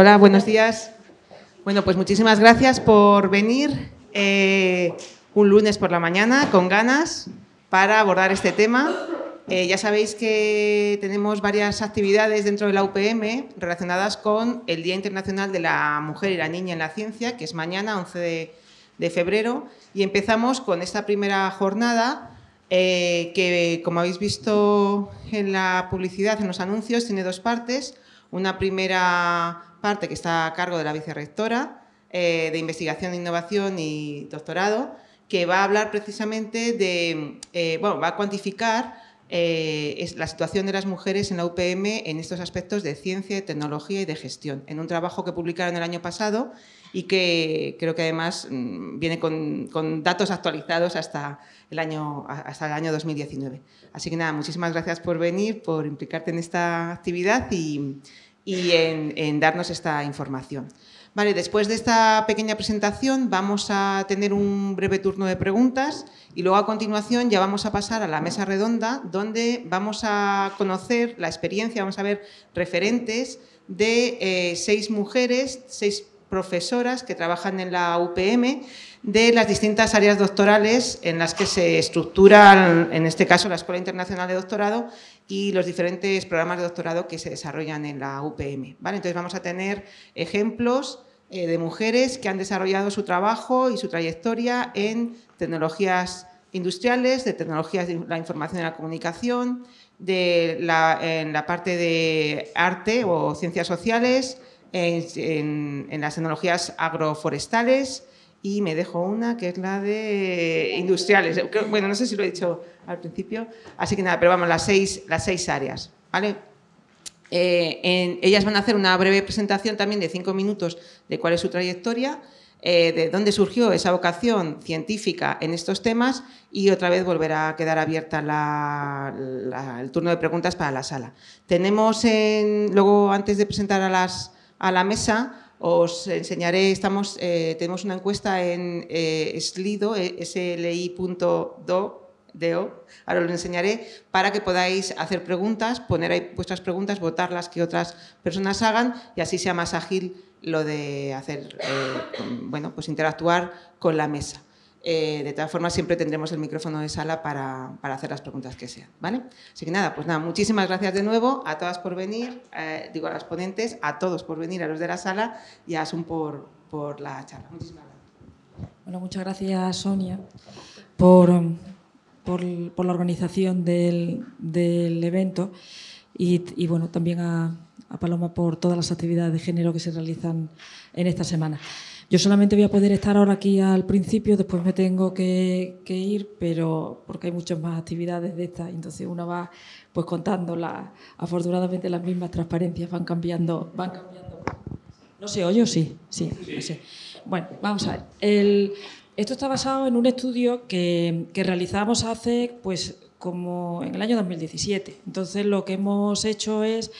Hola, buenos días. Bueno, pues muchísimas gracias por venir eh, un lunes por la mañana con ganas para abordar este tema. Eh, ya sabéis que tenemos varias actividades dentro de la UPM relacionadas con el Día Internacional de la Mujer y la Niña en la Ciencia, que es mañana, 11 de, febrero, y empezamos con esta primera jornada eh, que, como habéis visto en la publicidad, en los anuncios, tiene dos partes. Una primera parte que está a cargo de la vicerrectora eh, de Investigación, Innovación y Doctorado, que va a hablar precisamente de, eh, bueno, va a cuantificar eh, la situación de las mujeres en la UPM en estos aspectos de ciencia, tecnología y de gestión, en un trabajo que publicaron el año pasado y que creo que además mm, viene con, datos actualizados hasta el, año, hasta el año 2019. Así que nada, muchísimas gracias por venir, por implicarte en esta actividad y, y en, darnos esta información. Vale, después de esta pequeña presentación vamos a tener un breve turno de preguntas y luego a continuación ya vamos a pasar a la mesa redonda donde vamos a conocer la experiencia, vamos a ver referentes de eh, seis mujeres, seis profesoras que trabajan en la UPM de las distintas áreas doctorales en las que se estructura, en este caso, la Escuela Internacional de Doctorado y los diferentes programas de doctorado que se desarrollan en la UPM. ¿vale? Entonces vamos a tener ejemplos eh, de mujeres que han desarrollado su trabajo y su trayectoria en tecnologías industriales, de tecnologías de la información y la comunicación, de la, en la parte de arte o ciencias sociales, en, las tecnologías agroforestales, y me dejo una que es la de industriales. Bueno, no sé si lo he dicho al principio. Así que nada, pero vamos, las seis, las seis áreas. ¿vale? Eh, ellas van a hacer una breve presentación también de cinco minutos de cuál es su trayectoria, eh, de dónde surgió esa vocación científica en estos temas y otra vez volverá a quedar abierta el turno de preguntas para la sala. Tenemos luego, antes de presentar a, las, a la mesa, os enseñaré, estamos, eh, tenemos una encuesta en eh, slido, sli.do, ahora os enseñaré, para que podáis hacer preguntas, poner ahí vuestras preguntas, votar las que otras personas hagan y así sea más ágil lo de hacer, eh, bueno, pues interactuar con la mesa. Eh, de todas formas, siempre tendremos el micrófono de sala para, hacer las preguntas que sean. ¿vale? Así que nada, pues nada, muchísimas gracias de nuevo a todas por venir, eh, digo a las ponentes, a todos por venir, a los de la sala y a Asun por, por la charla. Muchísimas gracias. Bueno, muchas gracias, Sonia, por, por, la organización del, evento y, bueno, también a, a Paloma por todas las actividades de género que se realizan en esta semana. Yo solamente voy a poder estar ahora aquí al principio, después me tengo que, ir, pero porque hay muchas más actividades de estas, entonces uno va pues contando afortunadamente las mismas transparencias van cambiando, van cambiando. No sé, oye, sí, sí, sí. Bueno, vamos a ver. esto está basado en un estudio que, que realizamos hace, pues, como en el año 2017. Entonces, lo que hemos hecho es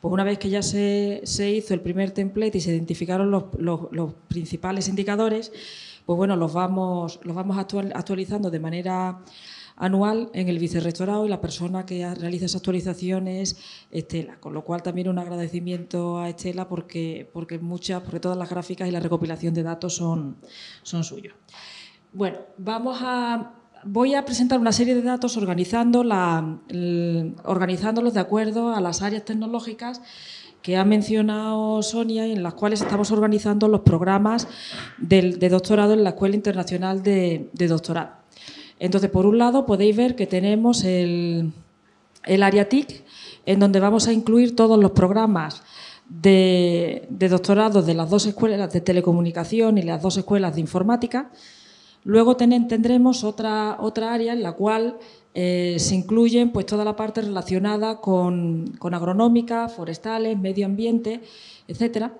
pues una vez que ya se, hizo el primer template y se identificaron los, principales indicadores, pues bueno, los vamos, los vamos actualizando de manera anual en el vicerrectorado y la persona que realiza esa actualización es Estela, con lo cual también un agradecimiento a Estela porque, porque muchas, porque todas las gráficas y la recopilación de datos son, son suyos. Bueno, vamos a, voy a presentar una serie de datos organizándolos de acuerdo a las áreas tecnológicas que ha mencionado Sonia y en las cuales estamos organizando los programas de, doctorado en la Escuela Internacional de, Doctorado. Entonces, por un lado, podéis ver que tenemos el, área TIC, en donde vamos a incluir todos los programas de, de doctorado de las dos escuelas de telecomunicación y las dos escuelas de informática. Luego tendremos otra, otra área en la cual eh, se incluyen pues, toda la parte relacionada con, agronómica, forestales, medio ambiente, etcétera.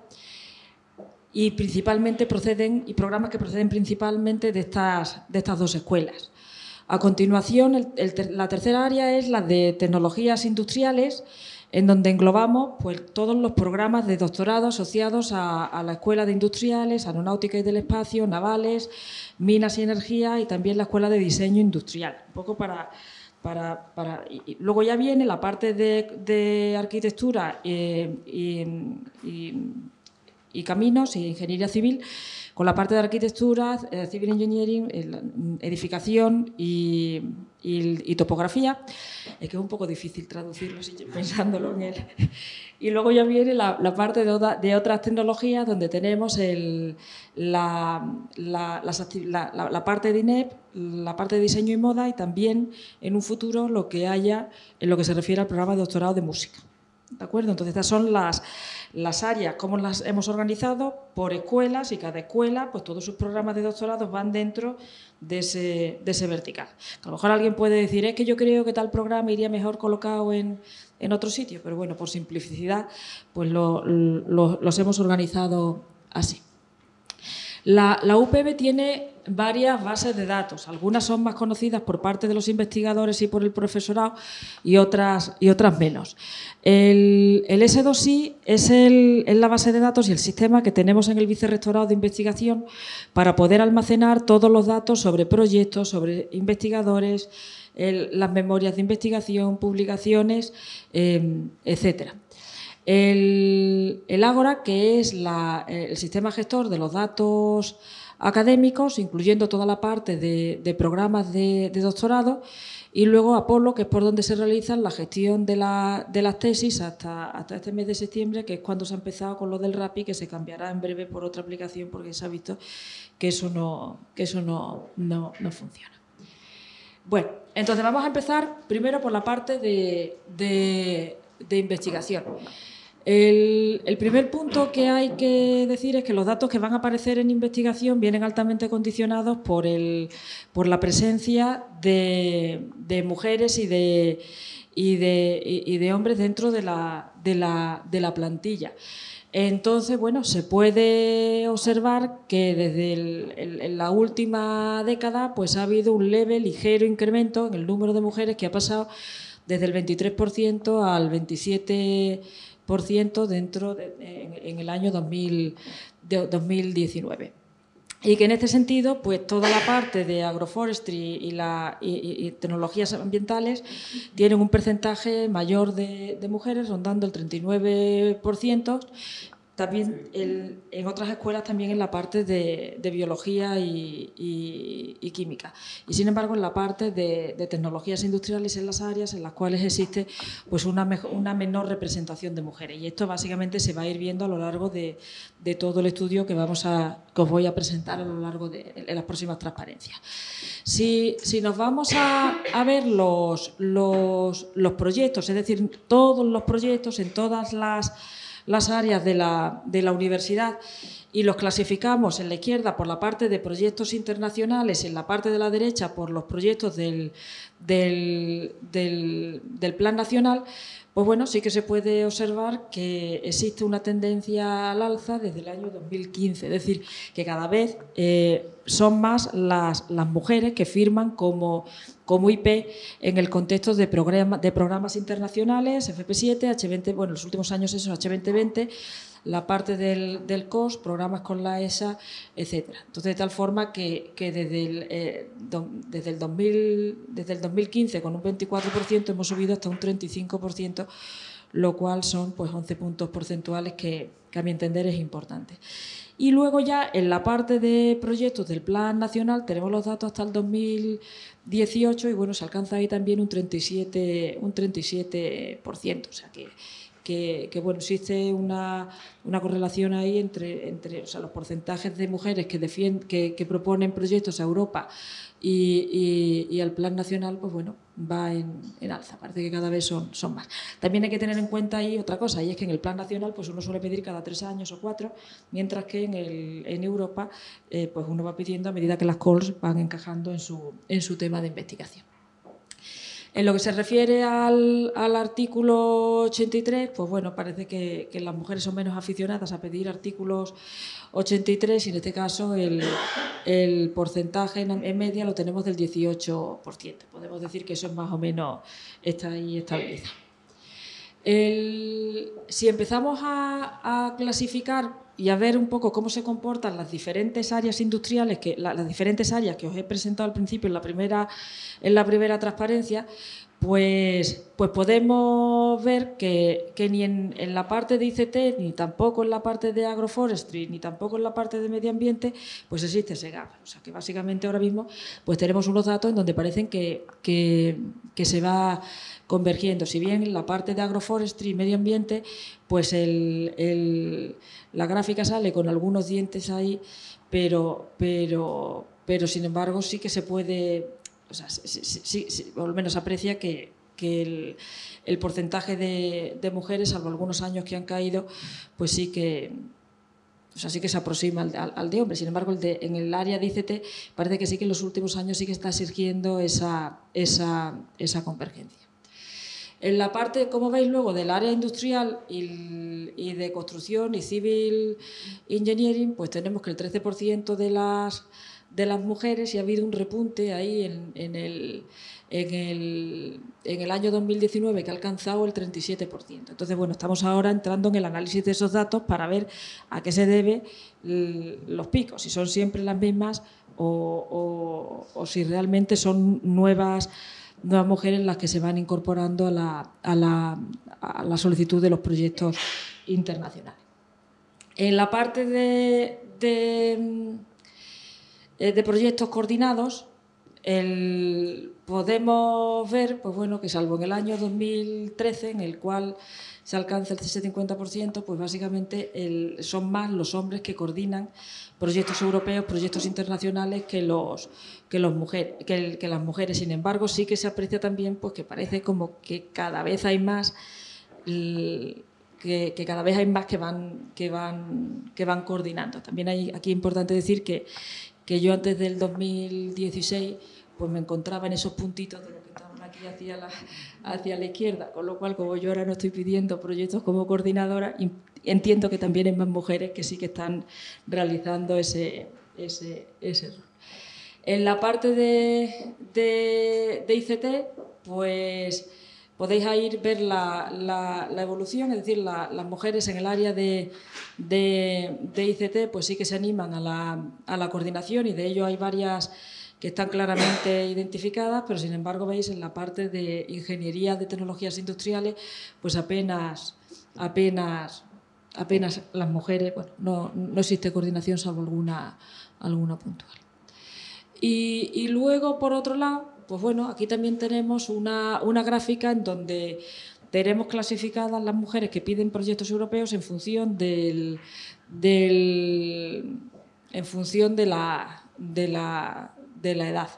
Y principalmente proceden, y programas que proceden principalmente de estas, de estas dos escuelas. A continuación, la tercera área es la de tecnologías industriales, en donde englobamos pues, todos los programas de doctorado asociados a, la Escuela de Industriales, Aeronáutica y del Espacio, Navales, Minas y Energía y también la Escuela de Diseño Industrial. Un poco para... para, y luego ya viene la parte de, arquitectura eh, y, y caminos y ingeniería civil, con la parte de arquitectura, eh, civil engineering, edificación y, topografía. Es que es un poco difícil traducirlo pensándolo en él. Y luego ya viene la, parte de, otras tecnologías donde tenemos la, la, parte de INEP, la parte de diseño y moda y también en un futuro lo que haya en lo que se refiere al programa de doctorado de música. ¿De acuerdo? Entonces estas son las las áreas, cómo las hemos organizado por escuelas y cada escuela, pues todos sus programas de doctorado van dentro de ese, de ese vertical. A lo mejor alguien puede decir, es que yo creo que tal programa iría mejor colocado en, en otro sitio, pero bueno, por simplicidad, pues los hemos organizado así. La, la, UPB tiene varias bases de datos. Algunas son más conocidas por parte de los investigadores y por el profesorado y otras, y otras menos. El, S2I es, la base de datos y el sistema que tenemos en el Vicerrectorado de Investigación para poder almacenar todos los datos sobre proyectos, sobre investigadores, las memorias de investigación, publicaciones, eh, etcétera. El, el Ágora, que es el sistema gestor de los datos académicos, incluyendo toda la parte de, programas de, doctorado, y luego Apolo, que es por donde se realiza la gestión de, las tesis hasta, este mes de septiembre, que es cuando se ha empezado con lo del RAPI, que se cambiará en breve por otra aplicación porque se ha visto que eso no, que eso no, no, no funciona. Bueno, entonces vamos a empezar primero por la parte de investigación. El, primer punto que hay que decir es que los datos que van a aparecer en investigación vienen altamente condicionados por, la presencia de, mujeres y de, hombres dentro de la, plantilla. Entonces, bueno, se puede observar que desde la última década pues ha habido un leve, ligero incremento en el número de mujeres que ha pasado desde el 23% al 27% dentro en, el año 2019. Y que en este sentido, pues toda la parte de agroforestry y, la, tecnologías ambientales tienen un porcentaje mayor de, de mujeres, rondando el 39%, también en otras escuelas también en la parte de, biología y, química. Y sin embargo en la parte de, tecnologías industriales en las áreas en las cuales existe pues una, una, menor representación de mujeres. Y esto básicamente se va a ir viendo a lo largo de, todo el estudio que, vamos a, os voy a presentar a lo largo de las próximas transparencias. Si, nos vamos a, ver los, los, los proyectos, es decir, todos los proyectos en todas las las áreas de la, de la universidad y los clasificamos en la izquierda por la parte de proyectos internacionales, en la parte de la derecha por los proyectos del, del, del, Plan Nacional, pues bueno, sí que se puede observar que existe una tendencia al alza desde el año 2015, es decir, que cada vez eh, son más las, mujeres que firman como como IP en el contexto de, programas internacionales, FP7, H20, bueno, en los últimos años eso, H2020, la parte del, COS, programas con la ESA, etc. Entonces, de tal forma que, desde, el, eh, desde, el 2000, desde el 2015 con un 24% hemos subido hasta un 35%, lo cual son pues 11 puntos porcentuales que a mi entender es importante. Y luego ya en la parte de proyectos del Plan Nacional tenemos los datos hasta el 2018 y bueno, se alcanza ahí también un 37%, un 37% o sea que, que, bueno, existe una, una, correlación ahí entre, entre o sea, los porcentajes de mujeres que, defienden, que, que proponen proyectos a Europa y, y, el plan nacional, pues bueno, va en, en, alza, parece que cada vez son, son más. También hay que tener en cuenta ahí otra cosa, y es que en el plan nacional pues uno suele pedir cada tres años o cuatro, mientras que en, el, en Europa eh, pues uno va pidiendo a medida que las calls van encajando en su, en su tema de investigación. En lo que se refiere al, artículo 83, pues bueno, parece que, las mujeres son menos aficionadas a pedir artículos 83 y en este caso el, porcentaje en, media lo tenemos del 18%. Podemos decir que eso es más o menos está ahí estabilizado. si empezamos a clasificar y a ver un poco cómo se comportan las diferentes áreas industriales, que, las diferentes áreas que os he presentado al principio en la primera, en la primera transparencia, pues, pues podemos ver que, ni en, la parte de ICT, ni tampoco en la parte de agroforestry, ni tampoco en la parte de medio ambiente, pues existe ese gap. O sea que básicamente ahora mismo pues tenemos unos datos en donde parecen que, que, se va convergiendo. Si bien en la parte de agroforestry y medio ambiente, pues la gráfica sale con algunos dientes ahí, pero, sin embargo sí que se puede o sea, lo menos aprecia que, el, porcentaje de, mujeres, salvo algunos años que han caído, pues sí que, sí que se aproxima al, de hombres. Sin embargo, en el área de ICT parece que sí que en los últimos años sí que está surgiendo esa convergencia. En la parte, como veis luego, del área industrial y, de construcción y civil engineering, pues tenemos que el 13% de las de las mujeres y ha habido un repunte ahí en, en, el, en, el, en, el, año 2019 que ha alcanzado el 37%. Entonces, bueno, estamos ahora entrando en el análisis de esos datos para ver a qué se debe los picos, si son siempre las mismas o, o, si realmente son nuevas nuevas mujeres las que se van incorporando a la, a la, a la solicitud de los proyectos internacionales. En la parte de, de eh, proyectos coordinados, podemos ver pues bueno, que salvo en el año 2013, en el cual se alcanza el 50%, pues básicamente son más los hombres que coordinan proyectos europeos, proyectos internacionales que, los, que, las mujeres. Sin embargo, sí que se aprecia también pues, que parece como que cada vez hay más que, cada vez hay más que van, que van, que van coordinando. También hay aquí importante decir que que yo antes del 2016 pues me encontraba en esos puntitos de lo que aquí hacia la, hacia la izquierda, con lo cual como yo ahora no estoy pidiendo proyectos como coordinadora, entiendo que también hay más mujeres que sí que están realizando ese, ese, ese rol. En la parte de, de, de ICT, pues podéis ir ver la, la, evolución, es decir, las mujeres en el área de, de, ICT pues sí que se animan a la, a la, coordinación y de ello hay varias que están claramente identificadas, pero sin embargo veis en la parte de ingeniería de tecnologías industriales, pues apenas, apenas, apenas las mujeres, bueno, no, no existe coordinación salvo alguna, alguna puntual. Y, luego, por otro lado, pues bueno, aquí también tenemos una, gráfica en donde tenemos clasificadas las mujeres que piden proyectos europeos en función del, en función de la, de la, edad,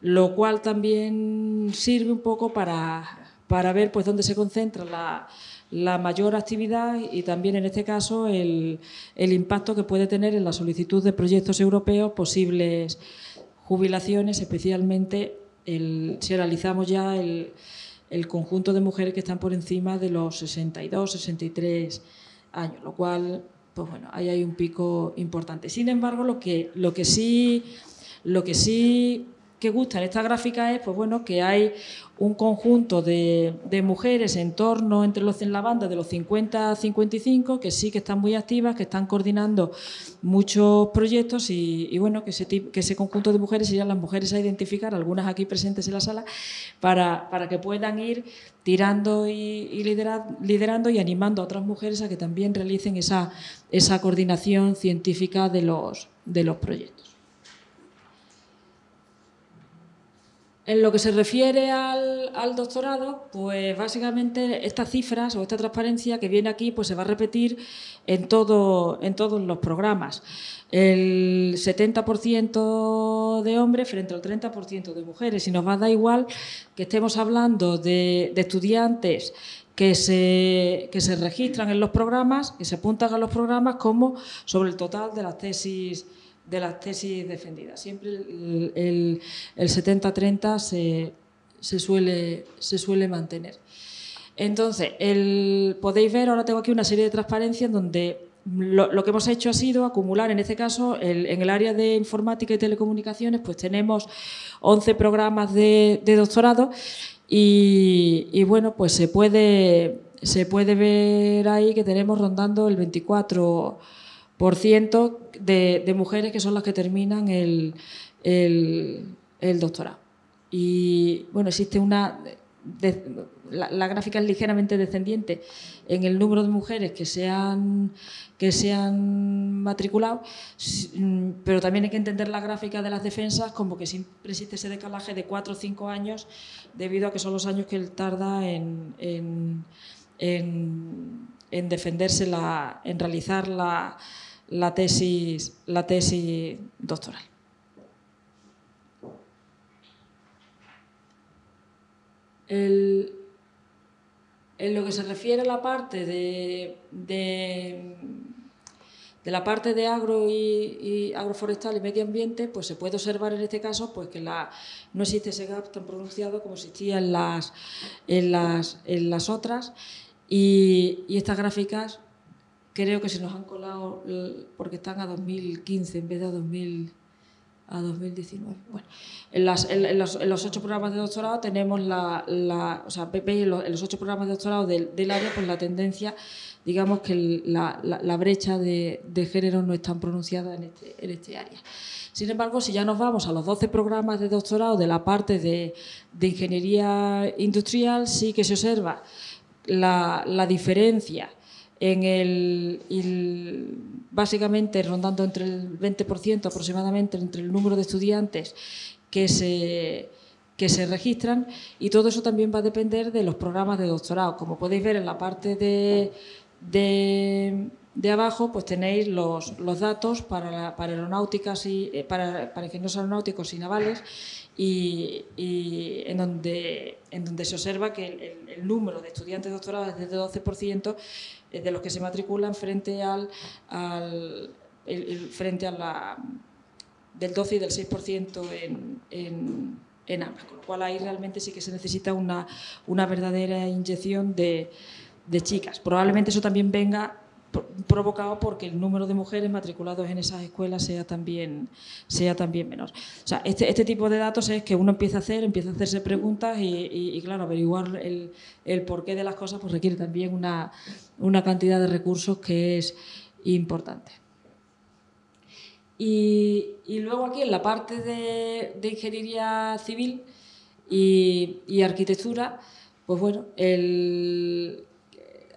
lo cual también sirve un poco para, para ver pues dónde se concentra la, la mayor actividad y también en este caso el, el, impacto que puede tener en la solicitud de proyectos europeos posibles jubilaciones, especialmente si analizamos ya el, conjunto de mujeres que están por encima de los 62, 63 años, lo cual, pues bueno, ahí hay un pico importante. Sin embargo, lo que, lo que sí, lo que sí que gusta en esta gráfica es pues bueno, que hay un conjunto de, mujeres en torno entre los, en la banda de los 50 a 55 que sí que están muy activas, que están coordinando muchos proyectos y, bueno, que ese, que ese conjunto de mujeres serían las mujeres a identificar, algunas aquí presentes en la sala, para, para que puedan ir tirando y, liderando y animando a otras mujeres a que también realicen esa, esa coordinación científica de los, de los proyectos. En lo que se refiere al, doctorado, pues básicamente estas cifras o esta transparencia que viene aquí pues se va a repetir en, todo, en todos los programas. El 70% de hombres frente al 30% de mujeres. Y nos va a dar igual que estemos hablando de, estudiantes que se, que se registran en los programas, que se apuntan a los programas, como sobre el total de las tesis de las tesis defendidas. Siempre el, 70-30 se, se, suele, se suele mantener. Entonces, el, podéis ver, ahora tengo aquí una serie de transparencias donde lo, que hemos hecho ha sido acumular, en este caso, en el área de informática y telecomunicaciones, pues tenemos 11 programas de, doctorado y, y, bueno, pues se puede, se puede ver ahí que tenemos rondando el 24 de, mujeres que son las que terminan el, doctorado. Y bueno, existe una, la, gráfica es ligeramente descendiente en el número de mujeres que se han, que se han matriculado, mm, pero también hay que entender la gráfica de las defensas como que siempre existe ese decalaje de cuatro o cinco años debido a que son los años que él tarda en, en, en, defenderse, la, en realizar la, la, tesis, la tesis doctoral. en lo que se refiere a la parte de, de, la parte de agro y, agroforestal y medio ambiente, pues se puede observar en este caso pues que la, no existe ese gap tan pronunciado como existía en las, en las, en las otras. Y, y estas gráficas creo que se nos han colado porque están a 2015 en vez de a 2000 a 2019. Bueno, en, las, en, los, en, los, ocho programas de doctorado tenemos la, la o sea, PP en los, ocho programas de doctorado del, del, área, pues la tendencia, digamos que la, la, brecha de, de, género no es tan pronunciada en este, en este área. Sin embargo, si ya nos vamos a los 12 programas de doctorado de la parte de, de ingeniería industrial, sí que se observa la, la diferencia en el, básicamente rondando entre el 20% aproximadamente entre el número de estudiantes que se, que se registran y todo eso también va a depender de los programas de doctorado. Como podéis ver en la parte de, de, abajo, pues tenéis los, los datos para, para aeronáuticas y eh, para, para ingenieros aeronáuticos y navales y, en, donde, en donde se observa que el, número de estudiantes doctorados es del 12% de los que se matriculan frente al, frente a la del 12 y del 6% en, en, en, ambas, con lo cual ahí realmente sí que se necesita una, una verdadera inyección de, de chicas. Probablemente eso también venga provocado porque el número de mujeres matriculadas en esas escuelas sea también, sea también menor. O sea, este, este tipo de datos es que uno empieza a hacer, empieza a hacerse preguntas y, claro, averiguar el, el, porqué de las cosas pues requiere también una, una cantidad de recursos que es importante. Y, y luego aquí en la parte de, de ingeniería civil y, y arquitectura, pues bueno, el,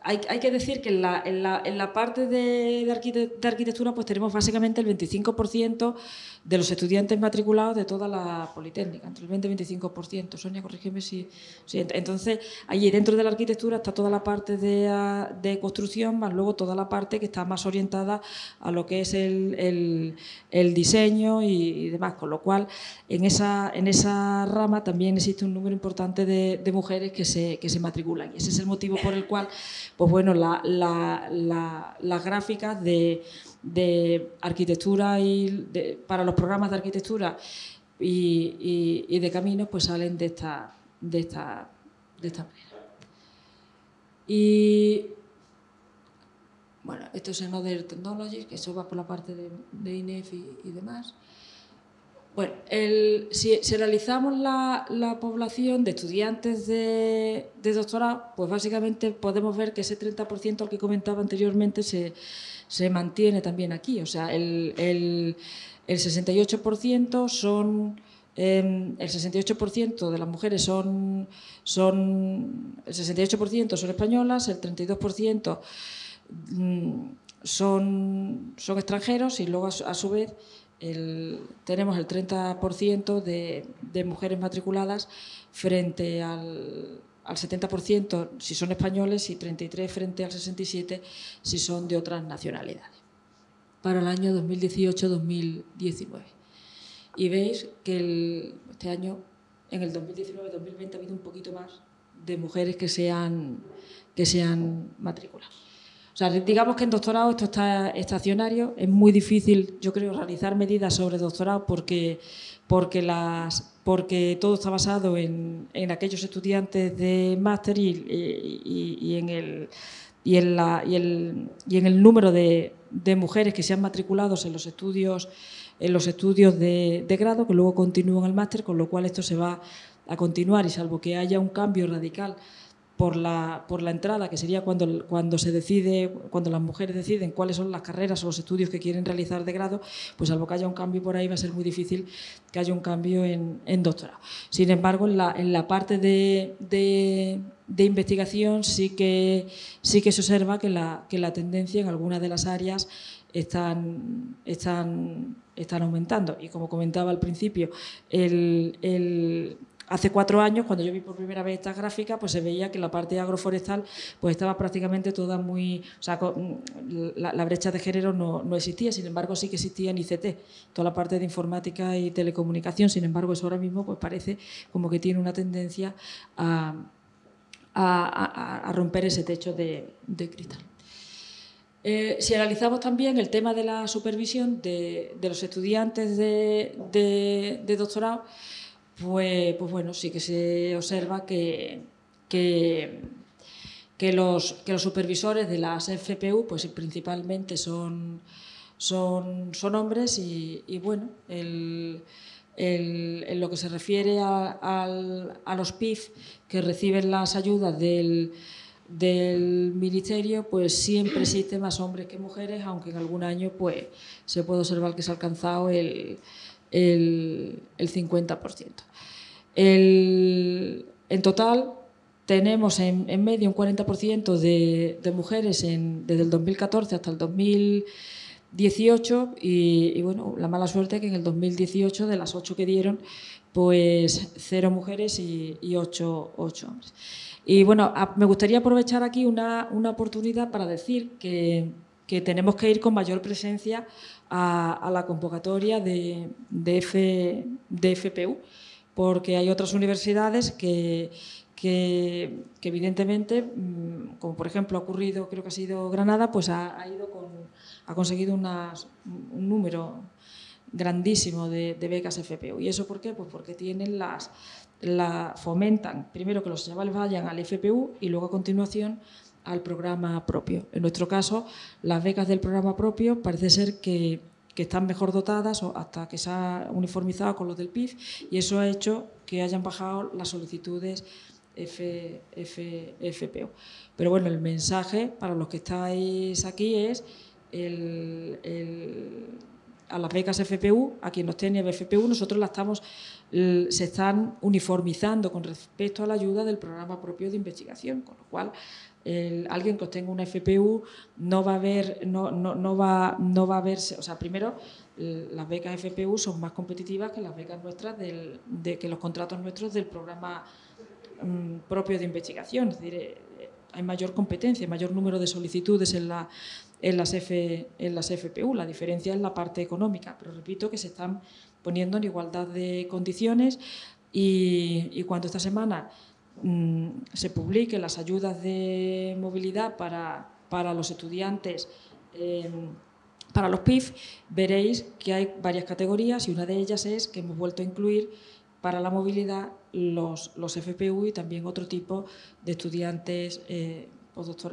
hay, que decir que en la, parte de, arquitectura pues tenemos básicamente el 25% de los estudiantes matriculados de toda la Politécnica, entre el 20 y el 25%. Sonia, corrígeme si, Entonces, allí dentro de la arquitectura está toda la parte de, construcción, más luego toda la parte que está más orientada a lo que es el, diseño y, demás. Con lo cual, en esa, en esa rama también existe un número importante de, mujeres que se, que se matriculan. Y ese es el motivo por el cual, pues bueno, las gráficas de de arquitectura y para los programas de arquitectura y, de caminos pues salen de esta, de esta, de esta manera. Y bueno, esto es en Other Technologies, que eso va por la parte de, de INEF y, demás. Bueno, el, si, si, realizamos la, la, población de estudiantes de, de, doctorado, pues básicamente podemos ver que ese 30% al que comentaba anteriormente se, se mantiene también aquí. O sea, el, el, el 68% son... el 68% de las mujeres son, son el 68% son españolas, el 32% mm, son, son extranjeros y luego a su, vez tenemos el 30% de, de mujeres matriculadas frente al, al 70% si son españoles y 33 frente al 67 si son de otras nacionalidades para el año 2018-2019. Y veis que este año, en el 2019-2020, ha habido un poquito más de mujeres que se han, que se han matriculado. O sea, digamos que en doctorado esto está estacionario, es muy difícil, yo creo, realizar medidas sobre doctorado porque, porque las porque todo está basado en, en aquellos estudiantes de máster y, en el, y, en la, y, el, y en el número de, de, mujeres que se han matriculado en los estudios, en los estudios de, de grado, que luego continúan el máster, con lo cual esto se va a continuar y salvo que haya un cambio radical por la, por la entrada, que sería cuando, cuando se decide, cuando las mujeres deciden cuáles son las carreras o los estudios que quieren realizar de grado, pues salvo que haya un cambio por ahí va a ser muy difícil que haya un cambio en, doctorado. Sin embargo, en la, en la parte de, de, investigación sí que, sí que se observa que la, que la tendencia en algunas de las áreas están, están, están aumentando. Y como comentaba al principio, el Hace cuatro años, cuando yo vi por primera vez esta gráfica, pues se veía que la parte agroforestal pues estaba prácticamente toda muy... O sea, mm, la, brecha de género no, no, existía, sin embargo sí que existía en ICT, toda la parte de informática y telecomunicación, sin embargo eso ahora mismo pues parece como que tiene una tendencia a, a, romper ese techo de, de cristal. Eh, si analizamos también el tema de la supervisión de, de los estudiantes de, de doctorado, pues, pues bueno, sí que se observa que, que, los, que los supervisores de las FPU pues principalmente son, son, son hombres y, bueno, en lo que se refiere a, los PIF que reciben las ayudas del, ministerio, pues siempre existen más hombres que mujeres, aunque en algún año pues se puede observar que se ha alcanzado el, el, 50%. en total, tenemos en, medio un 40% de, mujeres desde el 2014 hasta el 2018 y, bueno, la mala suerte que en el 2018 de las ocho que dieron, pues cero mujeres y, ocho, hombres. Y bueno, me gustaría aprovechar aquí una, oportunidad para decir que, que tenemos que ir con mayor presencia a, la convocatoria de, de, FPU, porque hay otras universidades que, que, evidentemente, mm, como por ejemplo ha ocurrido, creo que ha sido Granada, pues ha, ido con, ha conseguido un número grandísimo de, becas FPU. ¿Y eso por qué? Pues porque tienen las, la, fomentan primero que los chavales vayan al FPU y luego a continuación al programa propio. En nuestro caso, las becas del programa propio parece ser que, están mejor dotadas o hasta que se ha uniformizado con los del PIF y eso ha hecho que hayan bajado las solicitudes F, FPO. Pero bueno, el mensaje para los que estáis aquí es a las becas FPU, a quien nos tiene FPU, nosotros la estamos, se están uniformizando con respecto a la ayuda del programa propio de investigación, con lo cual alguien que obtenga una FPU no va a ver, no, no, no, va, no va a verse, o sea, primero las becas FPU son más competitivas que las becas nuestras del, de que los contratos nuestros del programa mm, propio de investigación, es decir, eh, hay mayor competencia, mayor número de solicitudes en, en, las F, en las FPU, la diferencia es la parte económica, pero repito que se están poniendo en igualdad de condiciones y, y cuando esta semana Mm, se publiquen las ayudas de movilidad para, para los estudiantes, em, para los PIF, veréis que hay varias categorías y una de ellas es que hemos vuelto a incluir para la movilidad los, los FPU y también otro tipo de estudiantes eh,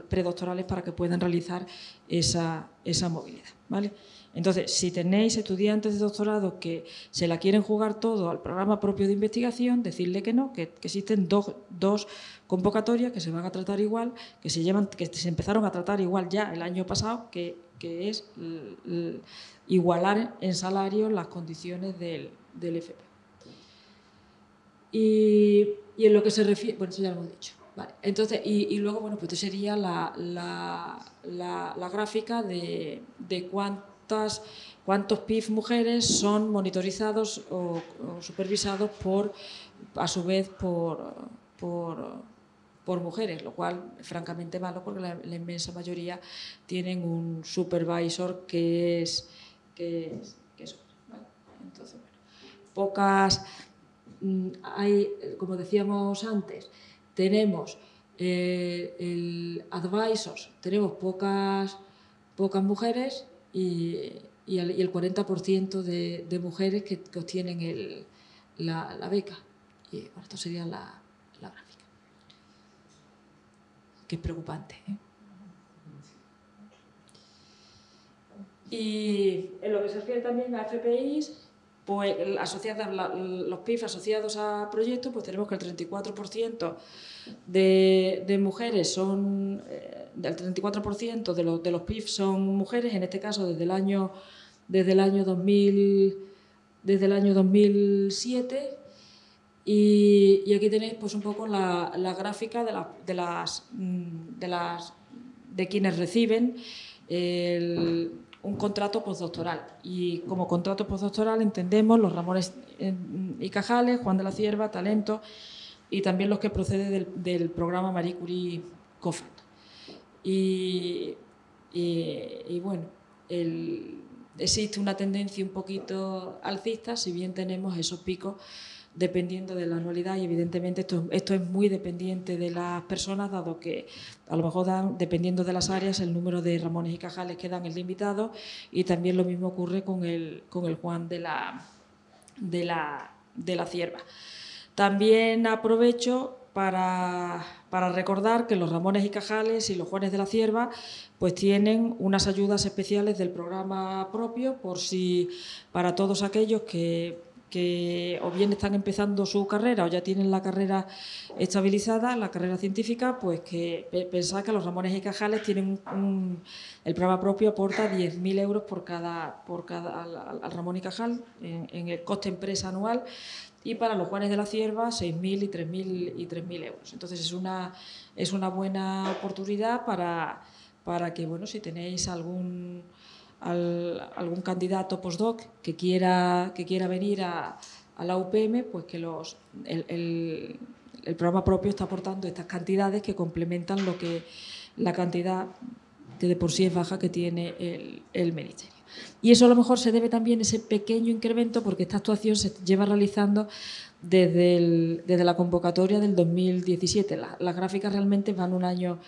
predoctorales para que puedan realizar esa, esa movilidad. ¿vale? Entonces, si tenéis estudiantes de doctorado que se la quieren jugar todo al programa propio de investigación, decirle que no, que, existen dos, dos, convocatorias que se van a tratar igual, que se, llevan, que se empezaron a tratar igual ya el año pasado, que, que es igualar en salario las condiciones del, del FP. Y, y, en lo que se refiere, bueno, eso ya lo hemos dicho. Vale. Entonces, y, y, luego, bueno, pues esto sería la, la, la, gráfica de, de cuánto cuántos PIF mujeres son monitorizados o, supervisados por, a su vez por, por, mujeres, lo cual es francamente malo porque la, inmensa mayoría tienen un supervisor que es, que es, Entonces, bueno, pocas mm, hay, como decíamos antes, tenemos eh, el advisors, tenemos pocas, pocas mujeres y, y, el, 40% de, mujeres que, obtienen el, la, la, beca. Y bueno, esto sería la, la, gráfica. Que es preocupante. ¿eh? Y en lo que se refiere también a FPIs, pues asociadas, los PIF asociados a proyectos, pues tenemos que el 34% de, de, mujeres son, eh, del 34% de los, de los PIF son mujeres, en este caso desde el año, desde el año 2000, desde el año 2007. Y, y aquí tenéis pues un poco la, la gráfica de, la, de, las, mm, de, las, de quienes reciben el, un contrato postdoctoral. Y como contrato postdoctoral entendemos los Ramones y Cajales, Juan de la Cierva, Talento y también los que proceden del, programa Marie Curie COFAN. Y, y, bueno, existe una tendencia un poquito alcista, si bien tenemos esos picos dependiendo de la anualidad y evidentemente esto, esto es muy dependiente de las personas, dado que a lo mejor dan, dependiendo de las áreas, el número de Ramones y Cajales que dan es limitado y también lo mismo ocurre con el, con el Juan de la, de la, de la Cierva. También aprovecho para, para, recordar que los Ramones y Cajales y los Juanes de la Cierva pues tienen unas ayudas especiales del programa propio por si para todos aquellos que que o bien están empezando su carrera o ya tienen la carrera estabilizada, la carrera científica, pues que pensad que los Ramones y Cajales tienen un, el programa propio aporta 10.000 euros por cada, por cada al, Ramón y Cajal en, el coste empresa anual y para los Juanes de la Cierva 6.000 y 3.000 y 3.000 euros. Entonces es una, es una buena oportunidad para, para que, bueno, si tenéis algún algún candidato postdoc que quiera, que quiera venir a, la UPM, pues que los, el, programa propio está aportando estas cantidades que complementan lo que la cantidad que de por sí es baja que tiene el, el Ministerio. Y eso a lo mejor se debe también a ese pequeño incremento porque esta actuación se lleva realizando desde, desde la convocatoria del 2017. las gráficas realmente van un año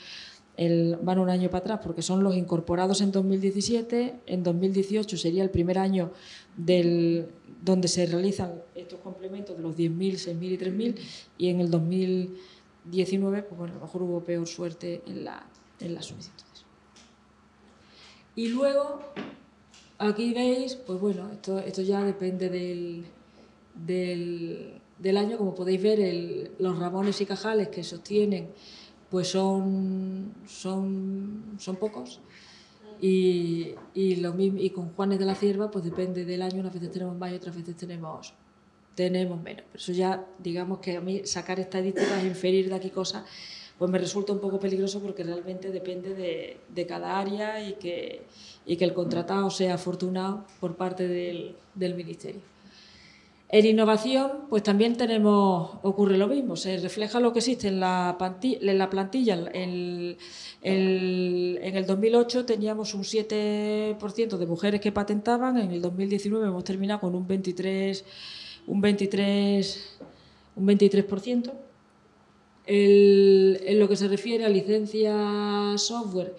van un año para atrás porque son los incorporados en 2017, en 2018 sería el primer año del, donde se realizan estos complementos de los 10.000, 6.000 y 3.000 y en el 2019 pues bueno, a lo mejor hubo peor suerte en, la, en las solicitudes. Y luego, aquí veis, pues bueno, esto, esto ya depende del, del, año, como podéis ver, el, los ramones y cajales que sostienen pues son, son, son pocos. Y, y, lo mismo, y con Juanes de la Cierva, pues depende del año, unas veces tenemos más y otras veces tenemos, tenemos menos. Pero eso ya, digamos que a mí sacar estadísticas, inferir de aquí cosas, pues me resulta un poco peligroso porque realmente depende de, de cada área y que, y que el contratado sea afortunado por parte del, del Ministerio. En innovación, pues también tenemos, ocurre lo mismo, se refleja lo que existe en la, plantilla. En, el 2008 teníamos un 7% de mujeres que patentaban, en el 2019 hemos terminado con un 23%. Un 23, un 23%. en lo que se refiere a licencia software,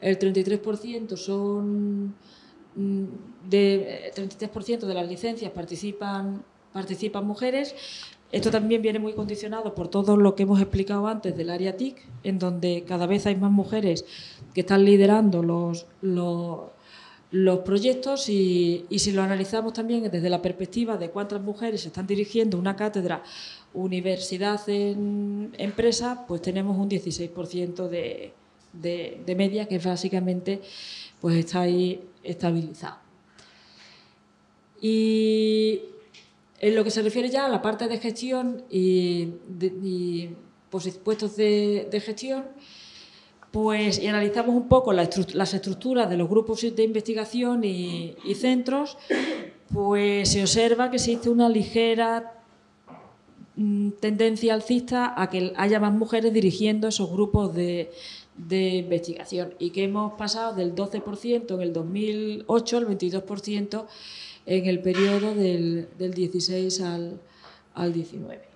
el 33% son mm, de 33% de las licencias participan participan mujeres. Esto también viene muy condicionado por todo lo que hemos explicado antes del área TIC, en donde cada vez hay más mujeres que están liderando los, los, proyectos y, si lo analizamos también desde la perspectiva de cuántas mujeres están dirigiendo una cátedra universidad en empresa, pues tenemos un 16% de, de, de, media que básicamente pues está ahí estabilizado. Y en lo que se refiere ya a la parte de gestión y, pues, puestos de, gestión, pues y analizamos un poco las estructuras de los grupos de investigación y, centros, pues se observa que existe una ligera mm, tendencia alcista a que haya más mujeres dirigiendo esos grupos de, de investigación y que hemos pasado del 12% en el 2008 al 22% en el periodo del, del 16 al, al 19.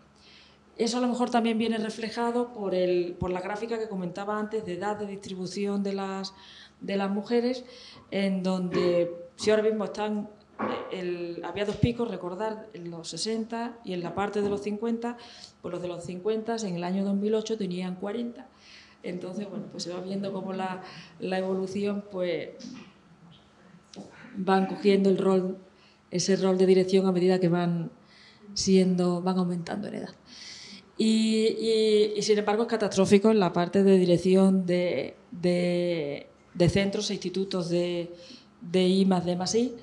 Eso a lo mejor también viene reflejado por, el, por la gráfica que comentaba antes de edad de distribución de las, de las mujeres, en donde si ahora mismo están, el, había dos picos, recordar, en los 60 y en la parte de los 50, pues los de los 50 en el año 2008 tenían 40. Entonces, bueno, pues se va viendo cómo la, la evolución, pues van cogiendo el rol ese rol de dirección a medida que van siendo, van aumentando en edad. Y, sin embargo es catastrófico en la parte de dirección de, centros e institutos de, de I más D más I,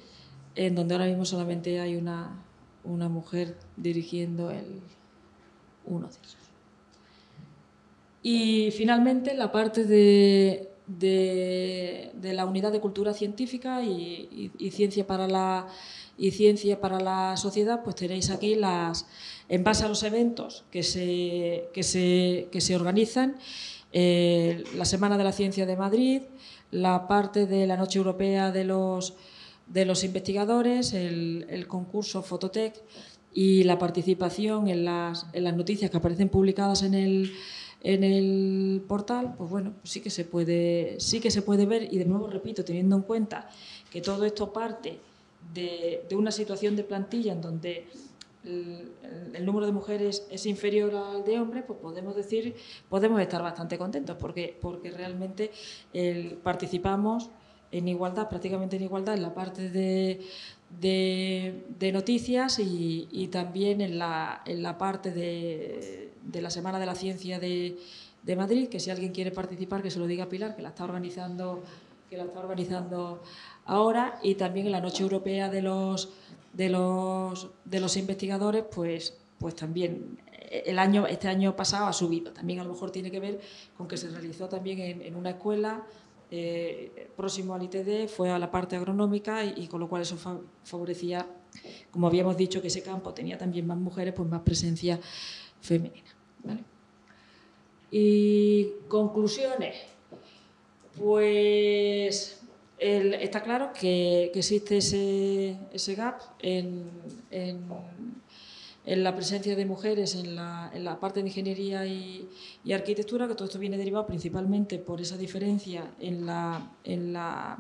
en donde ahora mismo solamente hay una, una mujer dirigiendo uno de esos. Y finalmente la parte de, de, la unidad de cultura científica y, ciencia para la y ciencia para la sociedad, pues tenéis aquí las, en base a los eventos que se, que se, que se organizan, eh, la Semana de la Ciencia de Madrid, la parte de la Noche Europea de los, de los Investigadores, el, concurso Fototec y la participación en las, en las noticias que aparecen publicadas en el en el portal, pues bueno, sí que se puede, sí que se puede ver y de nuevo repito, teniendo en cuenta que todo esto parte de, una situación de plantilla en donde el, número de mujeres es inferior al de hombres, pues podemos decir, podemos estar bastante contentos porque, porque realmente participamos en igualdad, prácticamente en igualdad en la parte de, de, noticias y, también en la, en la parte de, de, la Semana de la Ciencia de, Madrid, que si alguien quiere participar, que se lo diga Pilar, que la está organizando, que la está organizando ahora, y también en la Noche Europea de los, de los, de los investigadores, pues, pues también el año, este año pasado ha subido. También a lo mejor tiene que ver con que se realizó también en, una escuela eh, próximo al ITD fue a la parte agronómica y, con lo cual eso favorecía, como habíamos dicho, que ese campo tenía también más mujeres, pues más presencia femenina. Y conclusiones. Pues está claro que, existe ese, ese gap en en la presencia de mujeres en la, en la parte de ingeniería y, arquitectura, que todo esto viene derivado principalmente por esa diferencia en la, en la,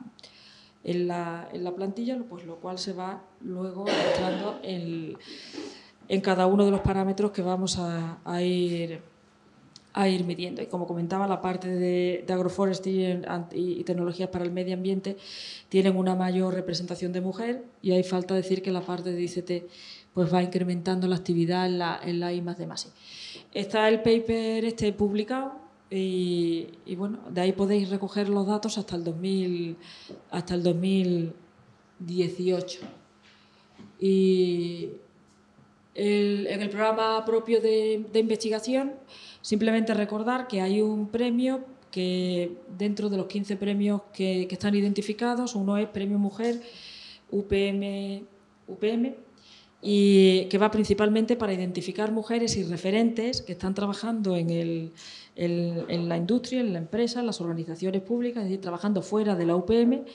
en la, en la plantilla, pues lo cual se va luego mostrando en, en cada uno de los parámetros que vamos a ir a ir midiendo. Y como comentaba, la parte de, de agroforestry y, tecnologías para el medio ambiente tienen una mayor representación de mujer y hay falta decir que la parte de ICT pues va incrementando la actividad en la, en la I más de más Está el paper este publicado y, bueno, de ahí podéis recoger los datos hasta el, 2000, hasta el 2018. Y en el programa propio de, investigación, simplemente recordar que hay un premio que dentro de los 15 premios que, están identificados, uno es Premio Mujer UPM, UPM y que va principalmente para identificar mujeres y referentes que están trabajando en, en, la industria, en la empresa, en las organizaciones públicas, es decir, trabajando fuera de la UPM,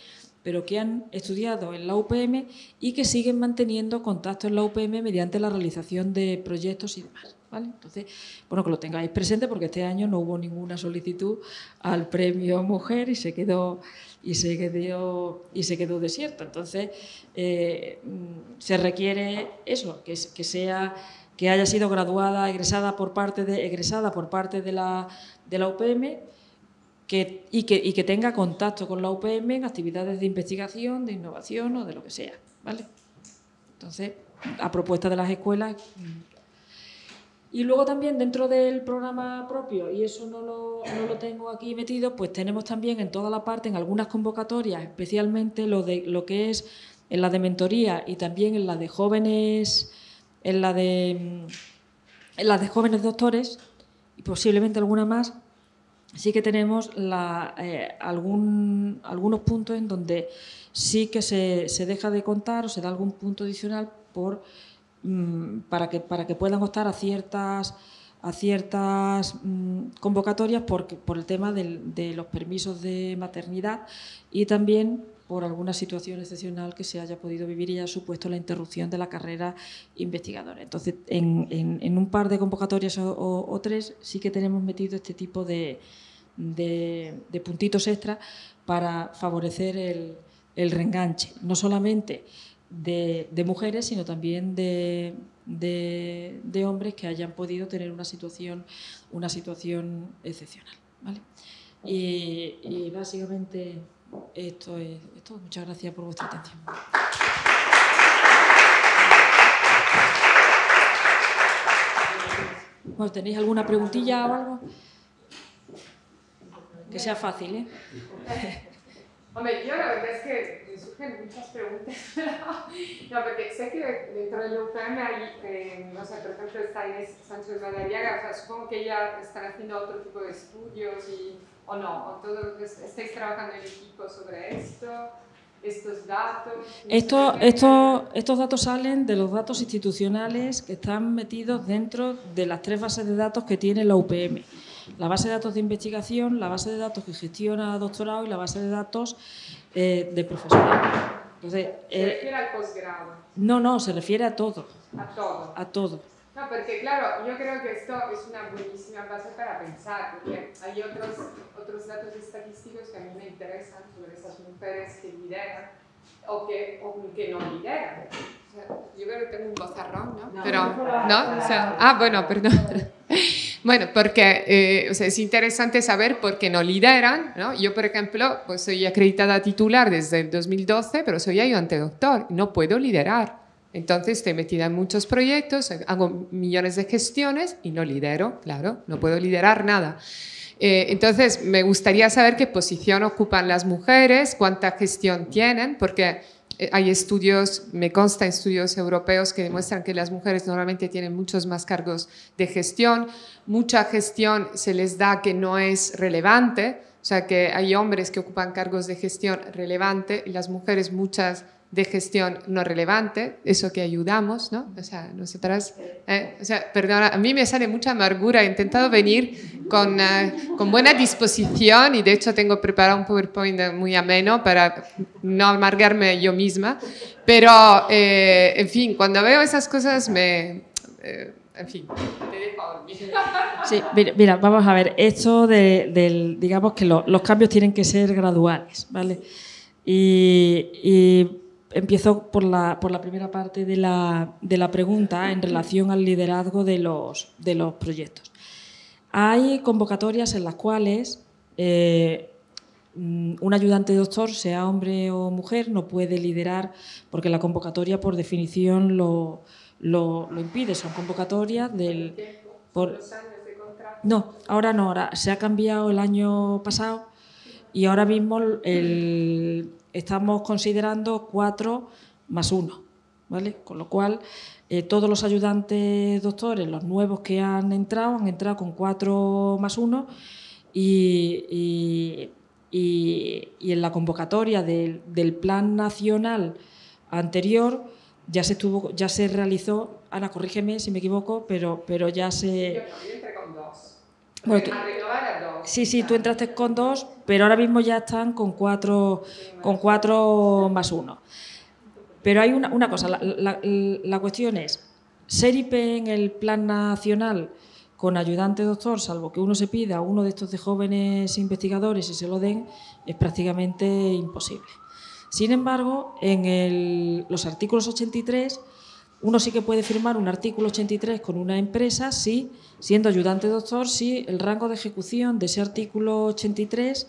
pero que han estudiado en la UPM y que siguen manteniendo contacto en la UPM mediante la realización de proyectos y demás. Entonces, bueno, que lo tengáis presente porque este año no hubo ninguna solicitud al premio Mujer y se quedó y se quedó, y se quedó desierto. Entonces, eh, se requiere eso, que, que, sea, que haya sido graduada, egresada por parte de, egresada por parte de la, de la UPM que, y, que, y que tenga contacto con la UPM en actividades de investigación, de innovación o de lo que sea. ¿vale? Entonces, a propuesta de las escuelas y luego también dentro del programa propio, y eso no lo, no lo, tengo aquí metido, pues tenemos también en toda la parte, en algunas convocatorias, especialmente lo, de, lo que es en la de mentoría y también en la de jóvenes, en la de, en la de jóvenes doctores, y posiblemente alguna más, sí que tenemos la, eh, algún, algunos puntos en donde sí que se, se deja de contar o se da algún punto adicional por para que, para que puedan optar a ciertas, a ciertas mm, convocatorias por, por el tema de los permisos de maternidad y también por alguna situación excepcional que se haya podido vivir y haya supuesto la interrupción de la carrera investigadora. Entonces, en, en, un par de convocatorias o, tres sí que tenemos metido este tipo de, de, de puntitos extra para favorecer el, el reenganche. No solamente de, mujeres, sino también de, de, hombres que hayan podido tener una situación, una situación excepcional. ¿vale? Y, básicamente esto es, esto. Muchas gracias por vuestra atención. Bueno, ¿Tenéis alguna preguntilla o algo? Que sea fácil, ¿eh? Yo la verdad es que me surgen muchas preguntas. no, porque sé que dentro del UPM hay, eh, no sé, por ejemplo, está Inés Sánchez Madariaga, o sea, supongo que ella están haciendo otro tipo de estudios o no, o todo, estáis trabajando en equipo sobre esto estos datos? Esto, esto, estos datos salen de los datos institucionales que están metidos dentro de las tres bases de datos que tiene la UPM. La base de datos de investigación, la base de datos que gestiona doctorado y la base de datos eh, de profesorado. Entonces, ¿Se eh, refiere al posgrado? No, no, se refiere a todo. A todo. A todo. No, porque claro, yo creo que esto es una buenísima base para pensar, porque hay otros, otros datos estadísticos que a mí me interesan sobre esas mujeres que lideran o que, o que no lideran. O sea, yo creo que tengo un bozarrón, ¿no? Pero, ¿no? O sea, ah, bueno, perdón. Bueno, porque eh, o sea, es interesante saber por qué no lideran. ¿no? Yo, por ejemplo, pues soy acreditada titular desde el 2012, pero soy ayudante doctor. No puedo liderar. Entonces estoy metida en muchos proyectos, hago millones de gestiones y no lidero, claro, no puedo liderar nada. Eh, entonces me gustaría saber qué posición ocupan las mujeres, cuánta gestión tienen, porque hay estudios, me consta estudios europeos que demuestran que las mujeres normalmente tienen muchos más cargos de gestión, mucha gestión se les da que no es relevante, o sea que hay hombres que ocupan cargos de gestión relevante y las mujeres muchas de gestión no relevante, eso que ayudamos, ¿no? O sea, nosotras, eh, o sea, perdona, a mí me sale mucha amargura, he intentado venir con, eh, con buena disposición y de hecho tengo preparado un PowerPoint muy ameno para no amargarme yo misma, pero, eh, en fin, cuando veo esas cosas me... en fin, Sí, mira, vamos a ver, esto de, del, digamos que los cambios tienen que ser graduales, ¿vale? Y empiezo por la, por la primera parte de la, de la, pregunta en relación al liderazgo de los, de los proyectos. Hay convocatorias en las cuales eh, un ayudante doctor, sea hombre o mujer, no puede liderar porque la convocatoria por definición lo, lo, lo impide. Son convocatorias del... Por, no, ahora no, ahora se ha cambiado el año pasado y ahora mismo el, estamos considerando cuatro más uno, ¿vale? Con lo cual, eh, todos los ayudantes doctores, los nuevos que han entrado, han entrado con cuatro más uno y, en la convocatoria del, plan nacional anterior ya se estuvo, ya se realizó, Ana, corrígeme si me equivoco, pero, pero ya se... Sí, sí, tú entraste con dos, pero ahora mismo ya están con cuatro, con cuatro más uno. Pero hay una, cosa, la, cuestión es, ser IP en el plan nacional con ayudante doctor, salvo que uno se pida a uno de estos de jóvenes investigadores y se lo den, es prácticamente imposible. Sin embargo, en los artículos 83 uno sí que puede firmar un artículo 83 con una empresa si, siendo ayudante doctor, si el rango de ejecución de ese artículo 83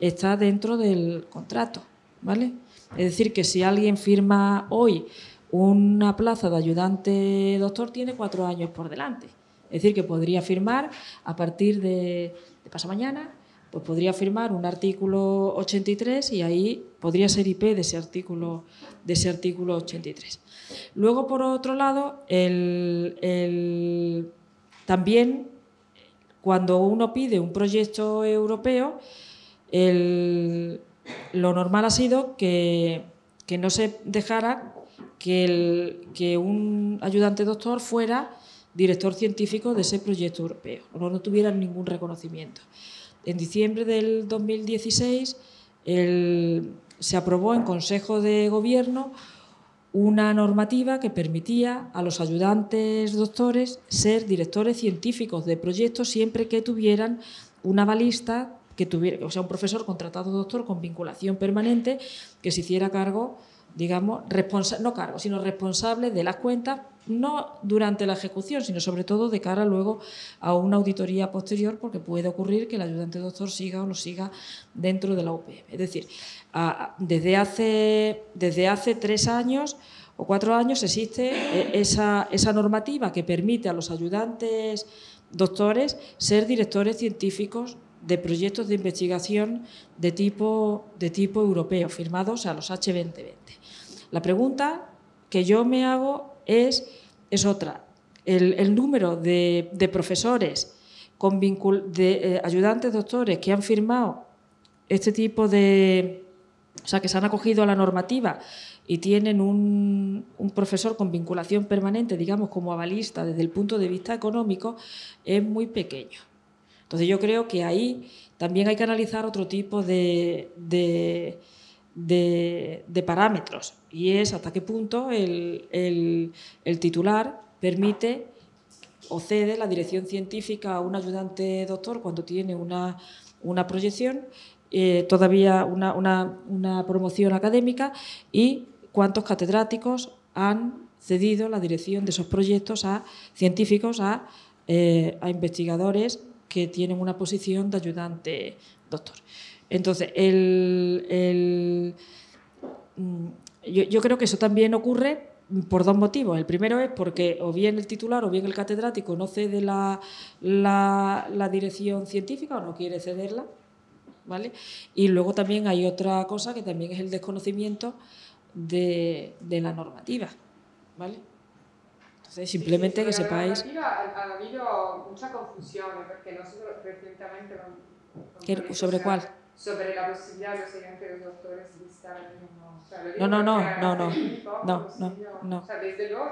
está dentro del contrato, ¿vale? Es decir, que si alguien firma hoy una plaza de ayudante doctor, tiene cuatro años por delante. Es decir, que podría firmar a partir de, de pasado mañana, pues podría firmar un artículo 83 y ahí podría ser IP de ese artículo, de ese artículo 83. Luego, por otro lado, también cuando uno pide un proyecto europeo, lo normal ha sido que, no se dejara que, un ayudante doctor fuera director científico de ese proyecto europeo, o no tuviera ningún reconocimiento. En diciembre del 2016 se aprobó en Consejo de Gobierno una normativa que permitía a los ayudantes doctores ser directores científicos de proyectos siempre que tuvieran una balista, que tuviera, o sea, un profesor contratado doctor con vinculación permanente que se hiciera cargo, digamos, no cargo, sino responsable de las cuentas, no durante la ejecución, sino sobre todo de cara luego a una auditoría posterior, porque puede ocurrir que el ayudante doctor siga o no siga dentro de la UPM. Es decir, desde hace, desde hace tres años o cuatro años existe eh, esa, esa normativa que permite a los ayudantes doctores ser directores científicos de proyectos de investigación de tipo, de tipo europeo, firmados a los H2020. La pregunta que yo me hago es, es otra. El, número de, profesores, con de eh, ayudantes doctores que han firmado este tipo de... O sea, que se han acogido a la normativa y tienen un, un, profesor con vinculación permanente, digamos, como avalista desde el punto de vista económico, es muy pequeño. Entonces yo creo que ahí también hay que analizar otro tipo de, de, parámetros y es hasta qué punto el, titular permite o cede la dirección científica a un ayudante doctor cuando tiene una, proyección, eh, todavía una, una, promoción académica y cuántos catedráticos han cedido la dirección de esos proyectos a científicos, a, eh, a investigadores que tienen una posición de ayudante doctor. Entonces, el, mm, yo, creo que eso también ocurre por dos motivos. El primero es porque o bien el titular o bien el catedrático no cede la, la, dirección científica o no quiere cederla. ¿vale? Y luego también hay otra cosa que también es el desconocimiento de, de la normativa. ¿vale? simplemente que sepáis... Ha, habido mucha confusión, porque nosotros recientemente... ¿Sobre cuál? Sobre la posibilidad de los siguientes doctores de estar no, no, no, no, no, no, no, no. O sea, desde luego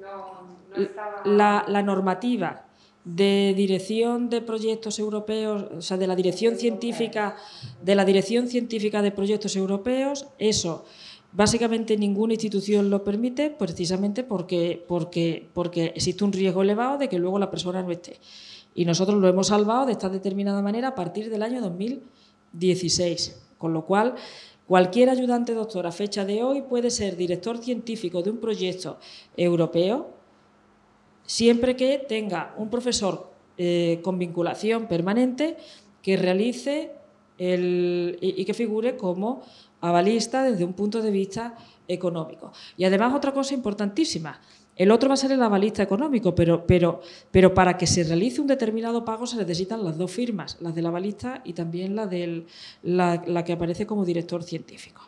no, estaba... La, la normativa de dirección de proyectos europeos, o sea, de la dirección científica, de la dirección científica de proyectos europeos, eso Básicamente ninguna institución lo permite precisamente porque, porque, porque existe un riesgo elevado de que luego la persona no esté. Y nosotros lo hemos salvado de esta determinada manera a partir del año 2016. Con lo cual, cualquier ayudante doctor a fecha de hoy puede ser director científico de un proyecto europeo siempre que tenga un profesor eh, con vinculación permanente que realice el, y que figure como avalista desde un punto de vista económico. Y además otra cosa importantísima, el otro va a ser el avalista económico, pero, pero, pero para que se realice un determinado pago se necesitan las dos firmas, las del avalista y también la, del, la, que aparece como director científico.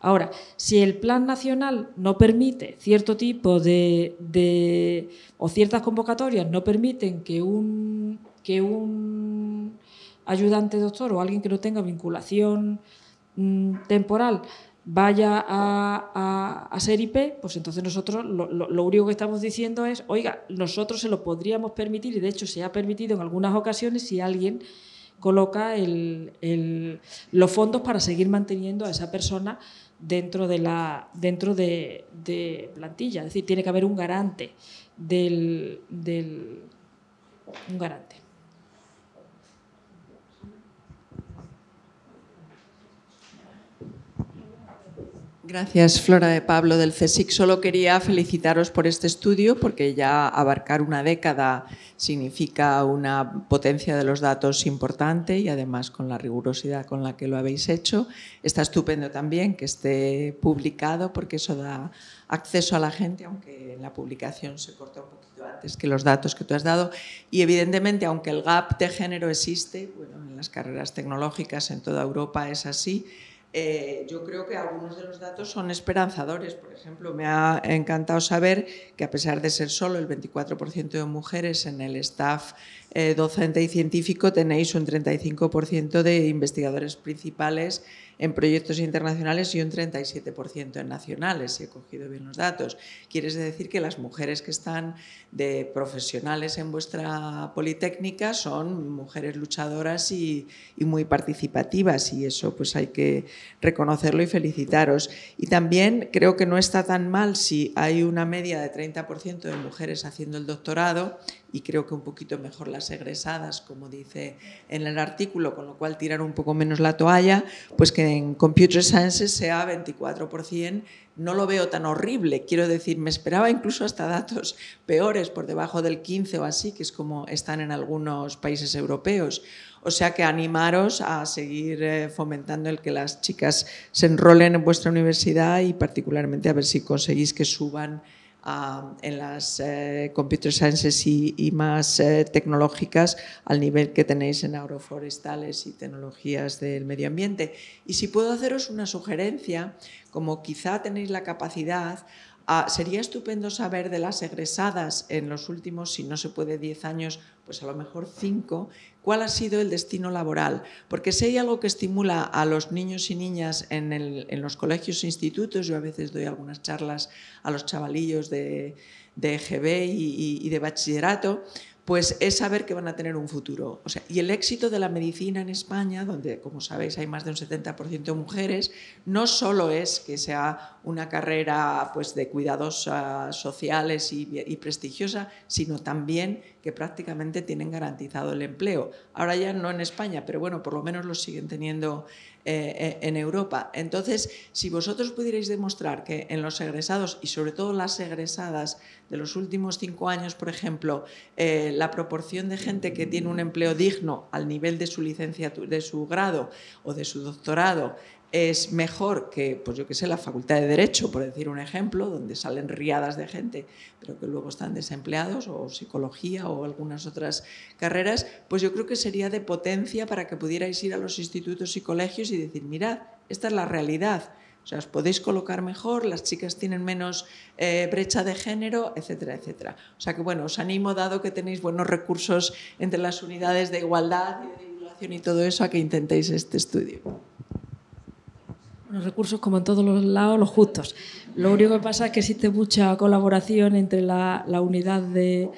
Ahora, si el plan nacional no permite cierto tipo de, de o ciertas convocatorias no permiten que un, que un ayudante doctor o alguien que no tenga vinculación Mm, temporal vaya a, ser IP, pues entonces nosotros lo, único que estamos diciendo es, oiga, nosotros se lo podríamos permitir y de hecho se ha permitido en algunas ocasiones si alguien coloca los fondos para seguir manteniendo a esa persona dentro de la dentro de, plantilla. Es decir, tiene que haber un garante del, del un garante. Gracias, Flora de Pablo del CSIC. Solo quería felicitaros por este estudio porque ya abarcar una década significa una potencia de los datos importante y además con la rigurosidad con la que lo habéis hecho. Está estupendo también que esté publicado porque eso da acceso a la gente, aunque en la publicación se corta un poquito antes que los datos que tú has dado. Y evidentemente, aunque el gap de género existe, bueno, en las carreras tecnológicas en toda Europa es así, eh, yo creo que algunos de los datos son esperanzadores. Por ejemplo, me ha encantado saber que a pesar de ser solo el 24% de mujeres en el staff eh, docente y científico, tenéis un 35% de investigadores principales en proyectos internacionales y un 37% en nacionales, si he cogido bien los datos. Quiere decir que las mujeres que están de profesionales en vuestra Politécnica son mujeres luchadoras y, muy participativas y eso pues hay que reconocerlo y felicitaros. Y también creo que no está tan mal si hay una media de 30% de mujeres haciendo el doctorado y creo que un poquito mejor las egresadas, como dice en el artículo, con lo cual tirar un poco menos la toalla, pues que en Computer Sciences sea 24%, no lo veo tan horrible. Quiero decir, me esperaba incluso hasta datos peores, por debajo del 15 o así, que es como están en algunos países europeos. O sea que animaros a seguir eh, fomentando el que las chicas se enrolen en vuestra universidad y particularmente a ver si conseguís que suban en las eh, computer sciences y, más eh, tecnológicas al nivel que tenéis en agroforestales y tecnologías del medio ambiente. Y si puedo haceros una sugerencia, como quizá tenéis la capacidad, ah, sería estupendo saber de las egresadas en los últimos, si no se puede, 10 años, pues a lo mejor 5, cuál ha sido el destino laboral. Porque si hay algo que estimula a los niños y niñas en, los colegios e institutos, yo a veces doy algunas charlas a los chavalillos de, de EGB y de bachillerato, pues es saber que van a tener un futuro. O sea, y el éxito de la medicina en España, donde, como sabéis, hay más de un 70% de mujeres, no solo es que sea una carrera pues, de cuidados sociales y, prestigiosa, sino también que prácticamente tienen garantizado el empleo. Ahora ya no en España, pero bueno, por lo menos lo siguen teniendo eh, en Europa. Entonces, si vosotros pudierais demostrar que en los egresados y sobre todo las egresadas de los últimos cinco años, por ejemplo, eh, la proporción de gente que tiene un empleo digno al nivel de su licencia, de su grado o de su doctorado, es mejor que, pues yo que sé, la Facultad de Derecho, por decir un ejemplo, donde salen riadas de gente, pero que luego están desempleados, o psicología o algunas otras carreras, pues yo creo que sería de potencia para que pudierais ir a los institutos y colegios y decir, mirad, esta es la realidad. O sea, os podéis colocar mejor, las chicas tienen menos eh, brecha de género, etcétera, etcétera. O sea que, bueno, os animo, dado que tenéis buenos recursos entre las unidades de igualdad y de divulgación y todo eso, a que intentéis este estudio. Los recursos, como en todos los lados, los justos. Lo único que pasa es que existe mucha colaboración entre la, unidad de,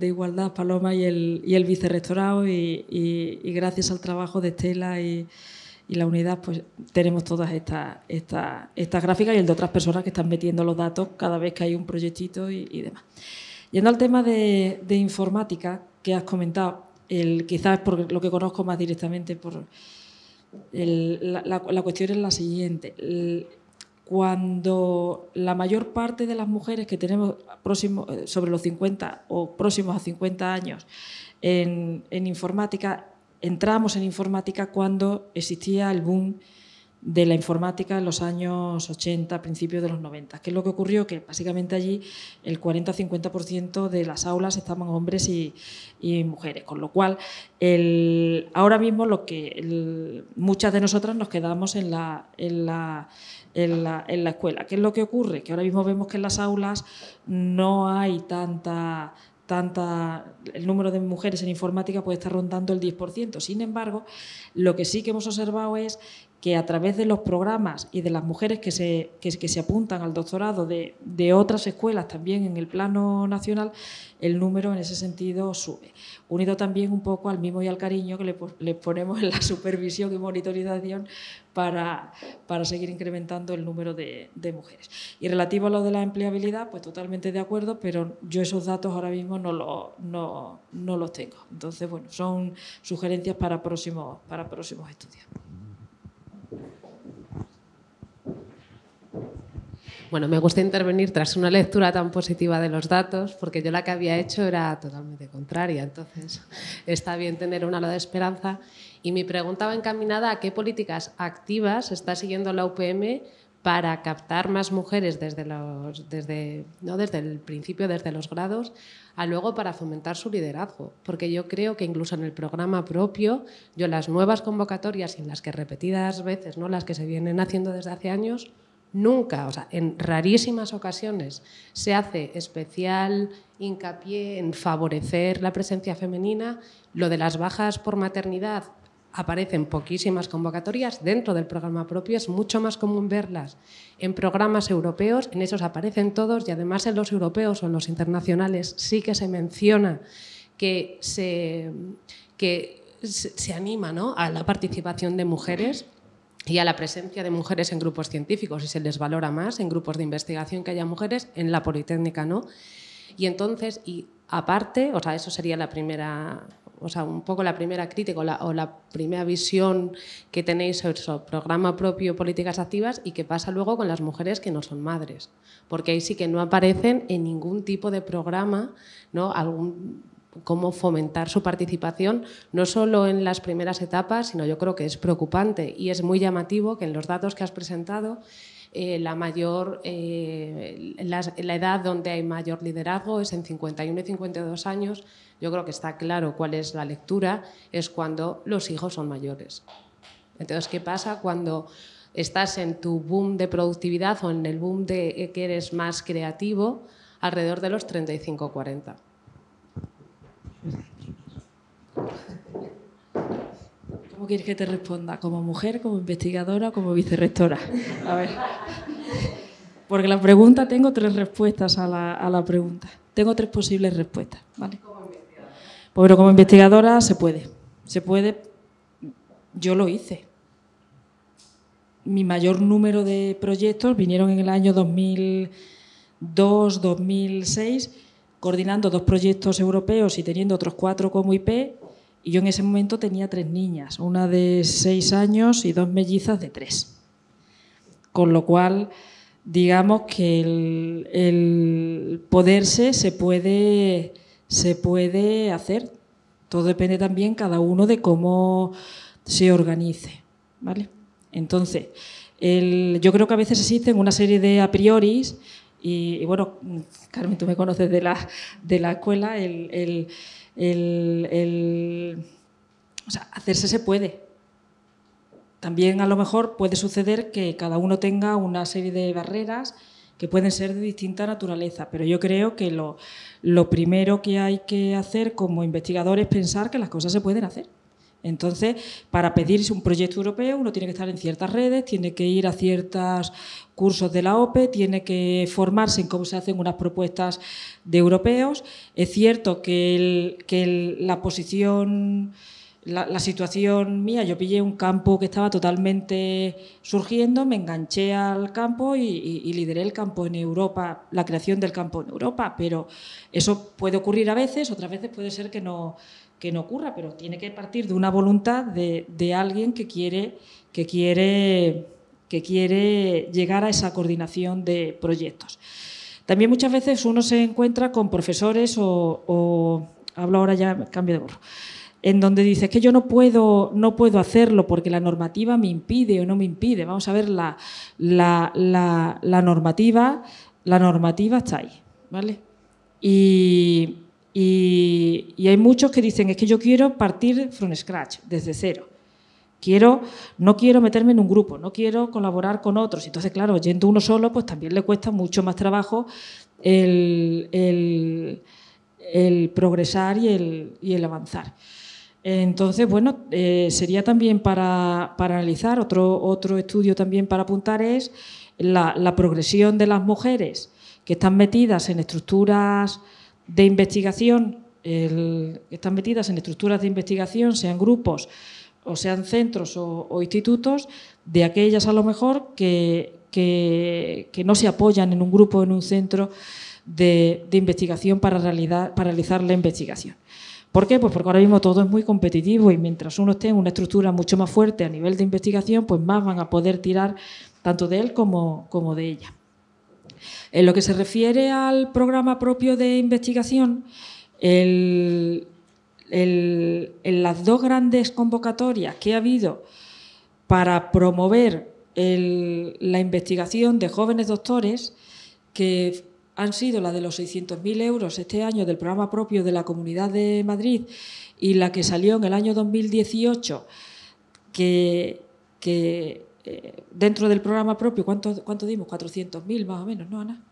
igualdad, Paloma, y el, y vicerrectorado, y, gracias al trabajo de Estela y, la unidad, pues tenemos todas estas gráficas y el de otras personas que están metiendo los datos cada vez que hay un proyectito y, demás. Yendo al tema de, informática que has comentado, quizás por lo que conozco más directamente por la, cuestión es la siguiente. cuando la mayor parte de las mujeres que tenemos próximo, eh, sobre los 50 o próximos a 50 años en, en informática, entramos en informática cuando existía el boom de la informática en los años 80, principios de los 90. ¿Qué es lo que ocurrió? Que básicamente allí el 40-50% de las aulas estaban hombres y, mujeres, con lo cual el, ahora mismo lo que muchas de nosotras nos quedamos en la, en la, en la, en la escuela. ¿Qué es lo que ocurre? Que ahora mismo vemos que en las aulas no hay tanta tanta, el número de mujeres en informática puede estar rondando el 10%. Sin embargo, lo que sí que hemos observado es que a través de los programas y de las mujeres que se, que, se apuntan al doctorado de, de, otras escuelas también en el plano nacional, el número en ese sentido sube. Unido también un poco al mimo y al cariño que le, ponemos en la supervisión y monitorización para, para seguir incrementando el número de, de, mujeres. Y relativo a lo de la empleabilidad, pues totalmente de acuerdo, pero yo esos datos ahora mismo no, lo, no, no los tengo. Entonces, bueno, son sugerencias para próximos, para próximos estudios. Bueno, me gusta intervenir tras una lectura tan positiva de los datos, porque yo la que había hecho era totalmente contraria. Entonces, está bien tener un halo de esperanza. Y mi pregunta va encaminada a qué políticas activas está siguiendo la UPM para captar más mujeres desde, los, desde, ¿no? desde el principio, desde los grados, a luego para fomentar su liderazgo. Porque yo creo que incluso en el programa propio, yo las nuevas convocatorias y en las que repetidas veces, ¿no? las que se vienen haciendo desde hace años, nunca, o sea, en rarísimas ocasiones se hace especial hincapié en favorecer la presencia femenina. Lo de las bajas por maternidad aparecen poquísimas convocatorias dentro del programa propio, es mucho más común verlas en programas europeos, en esos aparecen todos y además en los europeos o en los internacionales sí que se menciona que se, que se anima ¿no? a la participación de mujeres y a la presencia de mujeres en grupos científicos y se les valora más en grupos de investigación que haya mujeres, en la Politécnica no. Y entonces, y aparte, o sea, eso sería la primera, o sea, un poco la primera crítica o la, primera visión que tenéis sobre el programa propio Políticas Activas y qué pasa luego con las mujeres que no son madres, porque ahí sí que no aparecen en ningún tipo de programa, ¿no? Algún, cómo fomentar su participación, no solo en las primeras etapas, sino yo creo que es preocupante y es muy llamativo que en los datos que has presentado eh, la mayor eh, la, edad donde hay mayor liderazgo es en 51 y 52 años. Yo creo que está claro cuál es la lectura, es cuando los hijos son mayores. Entonces, ¿qué pasa cuando estás en tu boom de productividad o en el boom de que eres más creativo alrededor de los 35-40? ¿Cómo quieres que te responda? ¿Como mujer, como investigadora o como vicerrectora? A ver. Porque la pregunta, tengo tres respuestas a la, pregunta. Tengo tres posibles respuestas. ¿vale? Pues, pero como investigadora se puede. Se puede. Yo lo hice. Mi mayor número de proyectos vinieron en el año 2002, 2006 coordinando dos proyectos europeos y teniendo otros cuatro como IP. Y yo en ese momento tenía tres niñas, una de seis años y dos mellizas de tres. Con lo cual, digamos que el, poderse se puede, se puede hacer. Todo depende también cada uno de cómo se organice. ¿vale? Entonces, yo creo que a veces existen una serie de a prioris y, bueno, Carmen, tú me conoces de la, de la escuela, el, o sea, hacerse se puede. También a lo mejor puede suceder que cada uno tenga una serie de barreras que pueden ser de distinta naturaleza, pero yo creo que lo, lo primero que hay que hacer como investigador es pensar que las cosas se pueden hacer. Entonces, para pedirse un proyecto europeo, uno tiene que estar en ciertas redes, tiene que ir a ciertos cursos de la OPE, tiene que formarse en cómo se hacen unas propuestas de europeos. Es cierto que, la posición, la, situación mía, yo pillé un campo que estaba totalmente surgiendo, me enganché al campo y, y lideré el campo en Europa, la creación del campo en Europa, pero eso puede ocurrir a veces, otras veces puede ser que no que no ocurra, pero tiene que partir de una voluntad de, alguien que quiere, que, quiere, que quiere llegar a esa coordinación de proyectos. También muchas veces uno se encuentra con profesores o, hablo ahora ya, cambio de borro, en donde dice que yo no puedo, no puedo hacerlo porque la normativa me impide o no me impide. Vamos a ver, la, la, la normativa, la normativa está ahí, ¿vale? Y, y, hay muchos que dicen, es que yo quiero partir from scratch, desde cero. Quiero, no quiero meterme en un grupo, no quiero colaborar con otros. Entonces, claro, yendo uno solo, pues también le cuesta mucho más trabajo el, progresar y el, avanzar. Entonces, bueno, eh, sería también para, analizar, otro, otro estudio también para apuntar es la, la progresión de las mujeres que están metidas en estructuras de investigación están metidas en estructuras de investigación, sean grupos o sean centros o, institutos, de aquellas a lo mejor que, que, no se apoyan en un grupo o en un centro de, investigación para, realidad, para realizar la investigación. ¿Por qué? Pues porque ahora mismo todo es muy competitivo y mientras uno esté en una estructura mucho más fuerte a nivel de investigación, pues más van a poder tirar tanto de él como, como de ella. En lo que se refiere al programa propio de investigación, en las dos grandes convocatorias que ha habido para promover la investigación de jóvenes doctores, que han sido la de los 600.000 euros este año del programa propio de la Comunidad de Madrid y la que salió en el año 2018, que, que eh, dentro del programa propio, ¿cuánto, cuánto dimos? 400.000 más o menos, ¿no, Ana?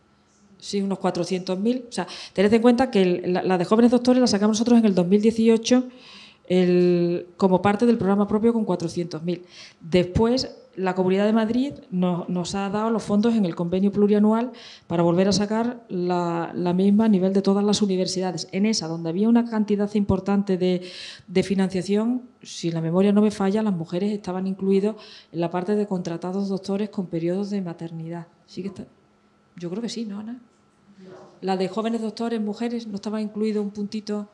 Sí, unos 400.000. O sea, tened en cuenta que la, de jóvenes doctores la sacamos nosotros en el 2018 como parte del programa propio con 400.000. Después, la Comunidad de Madrid nos, ha dado los fondos en el convenio plurianual para volver a sacar la, misma a nivel de todas las universidades. En esa, donde había una cantidad importante de, financiación, si la memoria no me falla, las mujeres estaban incluidas en la parte de contratados doctores con periodos de maternidad. ¿Sí que está? Yo creo que sí, ¿no, Ana? la de jóvenes doctores, mujeres, ¿no estaba incluido un puntito?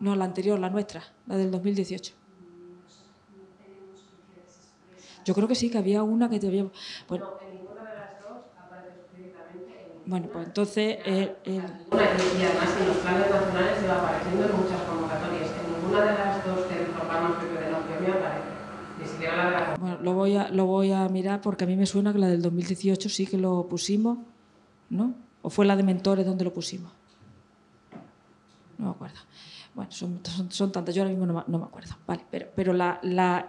No, la anterior, la nuestra, la del 2018. Yo creo que sí, que había una que te había... Bueno, bueno pues entonces... Eh, el... Y además en los planes nacionales se va apareciendo en muchas convocatorias. En ninguna de las dos que programa de la opinión aparece. Ni siquiera la de la... Bueno, lo voy, a, lo voy a mirar porque a mí me suena que la del 2018 sí que lo pusimos, ¿no? ¿O fue la de mentores donde lo pusimos? No me acuerdo. Bueno, son, tantas, yo ahora mismo no, me acuerdo. Vale, pero, pero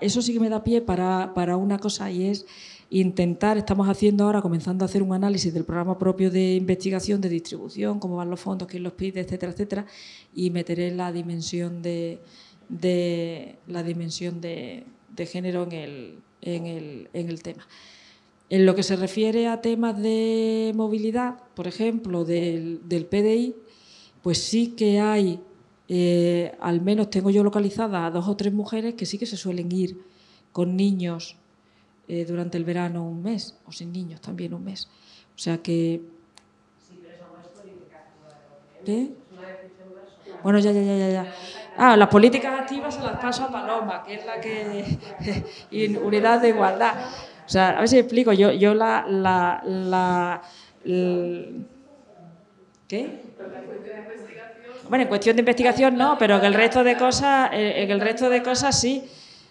eso sí que me da pie para, para, una cosa y es intentar, estamos haciendo ahora, comenzando a hacer un análisis del programa propio de investigación, de distribución, cómo van los fondos, quién los pide, etcétera, etcétera, y meteré la dimensión de, de la dimensión de, de género en el, en, el, en el tema. En lo que se refiere a temas de movilidad, por ejemplo, del, del PDI, pues sí que hay eh, al menos tengo yo localizadas a dos o tres mujeres que sí que se suelen ir con niños eh, durante el verano un mes, o sin niños también un mes. O sea que... ¿Qué? Bueno, ya, ya, ya, ya. Ah, las políticas activas se las paso a Paloma, que es la que... y unidad de igualdad. O sea, a ver si explico. Yo, yo la, la, la ¿Qué? Bueno, en cuestión de investigación no, pero en el resto de cosas, eh, en el resto de cosas sí.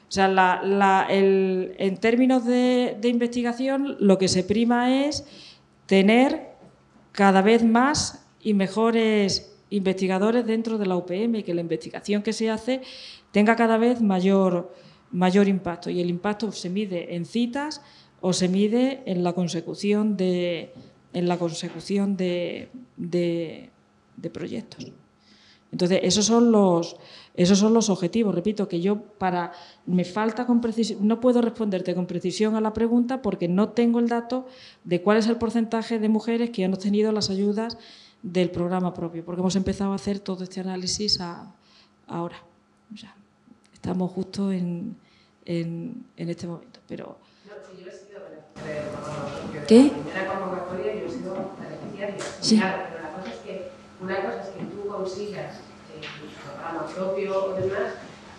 O sea, en términos de, investigación, lo que se prima es tener cada vez más y mejores investigadores dentro de la UPM y que la investigación que se hace tenga cada vez mayor, mayor impacto. Y el impacto se mide en citas o se mide en la consecución de, en la consecución de proyectos. Entonces, esos son los, esos son los objetivos. Repito que yo para me falta con precisión, no puedo responderte con precisión a la pregunta porque no tengo el dato de cuál es el porcentaje de mujeres que han obtenido las ayudas del programa propio, porque hemos empezado a hacer todo este análisis ahora. estamos justo en, en, este momento. Pero, ¿Qué? Sí. pero la cosa es que una cosa es que tú consigas propio o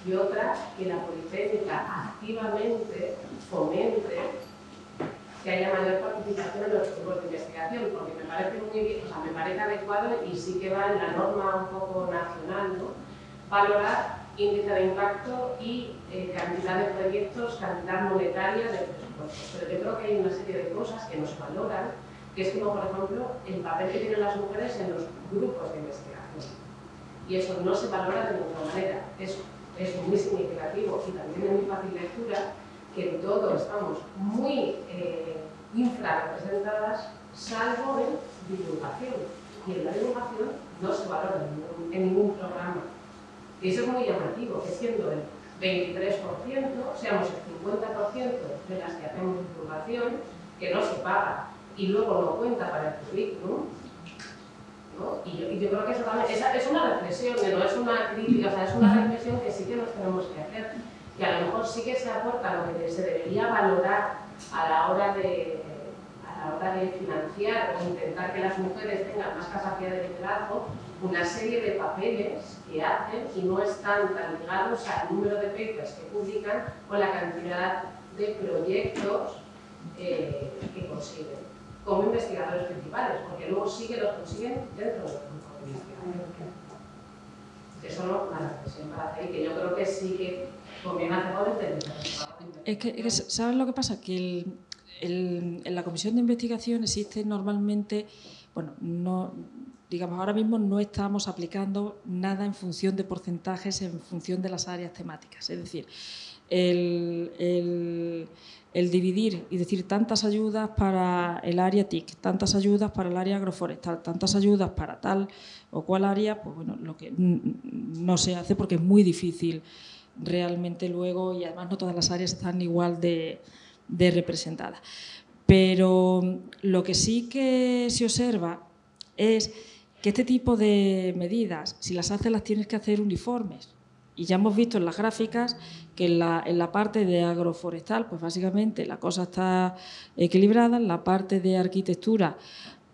y otra, que la Politécnica activamente fomente que haya mayor participación en los grupos de investigación, porque me parece muy bien, o sea, me parece adecuado y sí que va en la norma un poco nacional, ¿no? Valorar índice de impacto y eh, cantidad de proyectos, cantidad monetaria de presupuestos. Pero yo creo que hay una serie de cosas que nos valoran, que es como, por ejemplo, el papel que tienen las mujeres en los grupos de investigación y eso no se valora de ninguna manera. Es, es muy significativo y también es muy fácil lectura que en todo estamos muy eh, infrarrepresentadas, salvo en divulgación. Y en la divulgación no se valora en ningún, programa. Y eso es muy llamativo, que siendo el 23%, seamos el 50% de las que hacemos divulgación, que no se paga y luego no cuenta para el currículum, y, yo, creo que eso también es, una reflexión, no es una crítica, o sea, es una reflexión que sí que nos tenemos que hacer, que a lo mejor sí que se aporta lo que se debería valorar a la hora de, a la hora de financiar o intentar que las mujeres tengan más capacidad de liderazgo, una serie de papeles que hacen y no están tan ligados al número de papers que publican o la cantidad de proyectos eh, que consiguen como investigadores principales, porque luego sí que los consiguen dentro de los grupos de investigación. Eso no es una reflexión para hacer y que yo creo que sí que conviene hacerlo desde es que, es ¿sabes lo que pasa? Que el, el, en la comisión de investigación existe normalmente, bueno, no, digamos, ahora mismo no estamos aplicando nada en función de porcentajes, en función de las áreas temáticas. Es decir, el, dividir y decir tantas ayudas para el área TIC, tantas ayudas para el área agroforestal, tantas ayudas para tal o cual área, pues bueno, lo que no se hace porque es muy difícil realmente luego y además no todas las áreas están igual de, de representadas. Pero lo que sí que se observa es que este tipo de medidas, si las haces, las tienes que hacer uniformes. Y ya hemos visto en las gráficas que en la, en la, parte de agroforestal, pues básicamente la cosa está equilibrada, en la parte de arquitectura,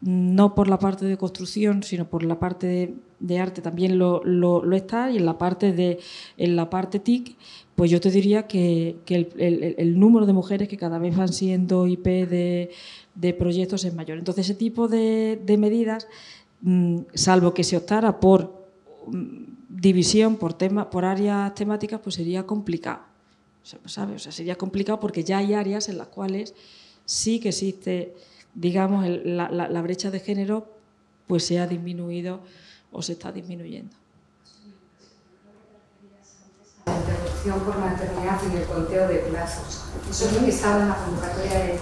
no por la parte de construcción, sino por la parte de, arte también lo, lo, está, y en la parte de en la parte TIC, pues yo te diría que, que el, el, número de mujeres que cada vez van siendo IP de, de proyectos es mayor. Entonces, ese tipo de, de medidas, mmm, salvo que se optara por mmm, división, por, tema, por áreas temáticas, pues sería complicado. ¿sabe? O sea, sería complicado porque ya hay áreas en las cuales sí que existe, digamos, el, la, la, la brecha de género, pues se ha disminuido o se está disminuyendo. La interrupción por maternidad y el conteo de plazos. Eso es lo que estaba en la convocatoria de,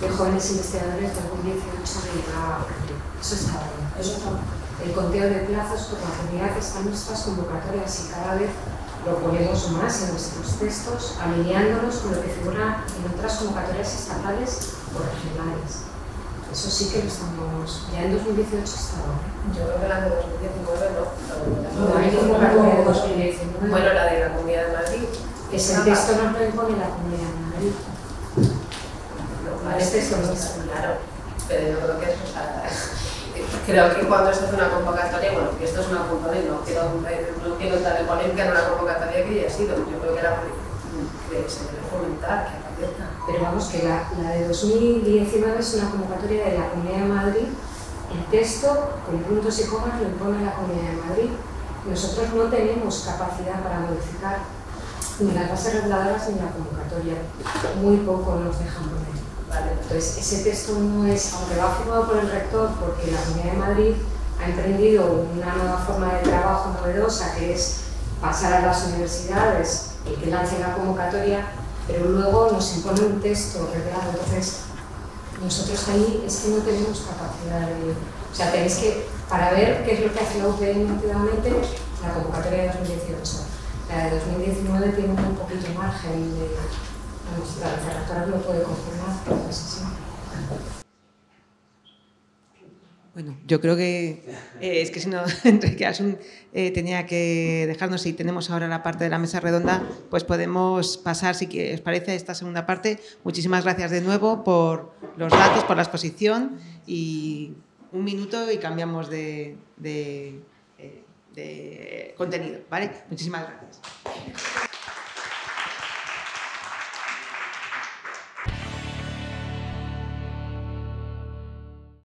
de jóvenes investigadores de 2018 de la Eso estaba ahí. Eso estaba. El conteo de plazos por maternidad está en nuestras convocatorias y cada vez lo ponemos más en nuestros textos, alineándonos con lo que figura en otras convocatorias estatales o regionales. Eso sí que lo estamos. Ya en 2018 estaba. Yo creo que la de 2019 no. No, no hay convocatoria de 2019. Bueno, la de la Comunidad de Madrid. Ese texto nos lo impone la Comunidad de Madrid. No, este texto no está claro. Pero yo creo que eso está. Creo que cuando se hace una convocatoria, bueno, que esto es una convocatoria, no quiero, no quiero entrar en polémica en una convocatoria que ya ha sido. Yo creo que, era, que se debe fomentar, que abierta. Pero vamos, que la, la, de 2019 es una convocatoria de la Comunidad de Madrid. El texto, con puntos y comas, lo impone la Comunidad de Madrid. Nosotros no tenemos capacidad para modificar ni las bases reguladoras ni la convocatoria. Muy poco nos dejan poner. Entonces, ese texto no es, aunque va firmado por el rector, porque la Comunidad de Madrid ha emprendido una nueva forma de trabajo novedosa, que es pasar a las universidades y que lancen la convocatoria, pero luego nos impone un texto reglado. Entonces, nosotros ahí es que no tenemos capacidad de... O sea, tenéis que, para ver qué es lo que hace la UPN activamente, la convocatoria de 2018. La de 2019 tiene un poquito margen de... Vamos, la vicerrectora lo puede confirmar, pero es así. Bueno, yo creo que eh, es que si no, entre que Asun eh, tenía que dejarnos y tenemos ahora la parte de la mesa redonda, pues podemos pasar, si os parece, a esta segunda parte. Muchísimas gracias de nuevo por los datos, por la exposición y un minuto y cambiamos de, de, de, de contenido. ¿vale? Muchísimas gracias.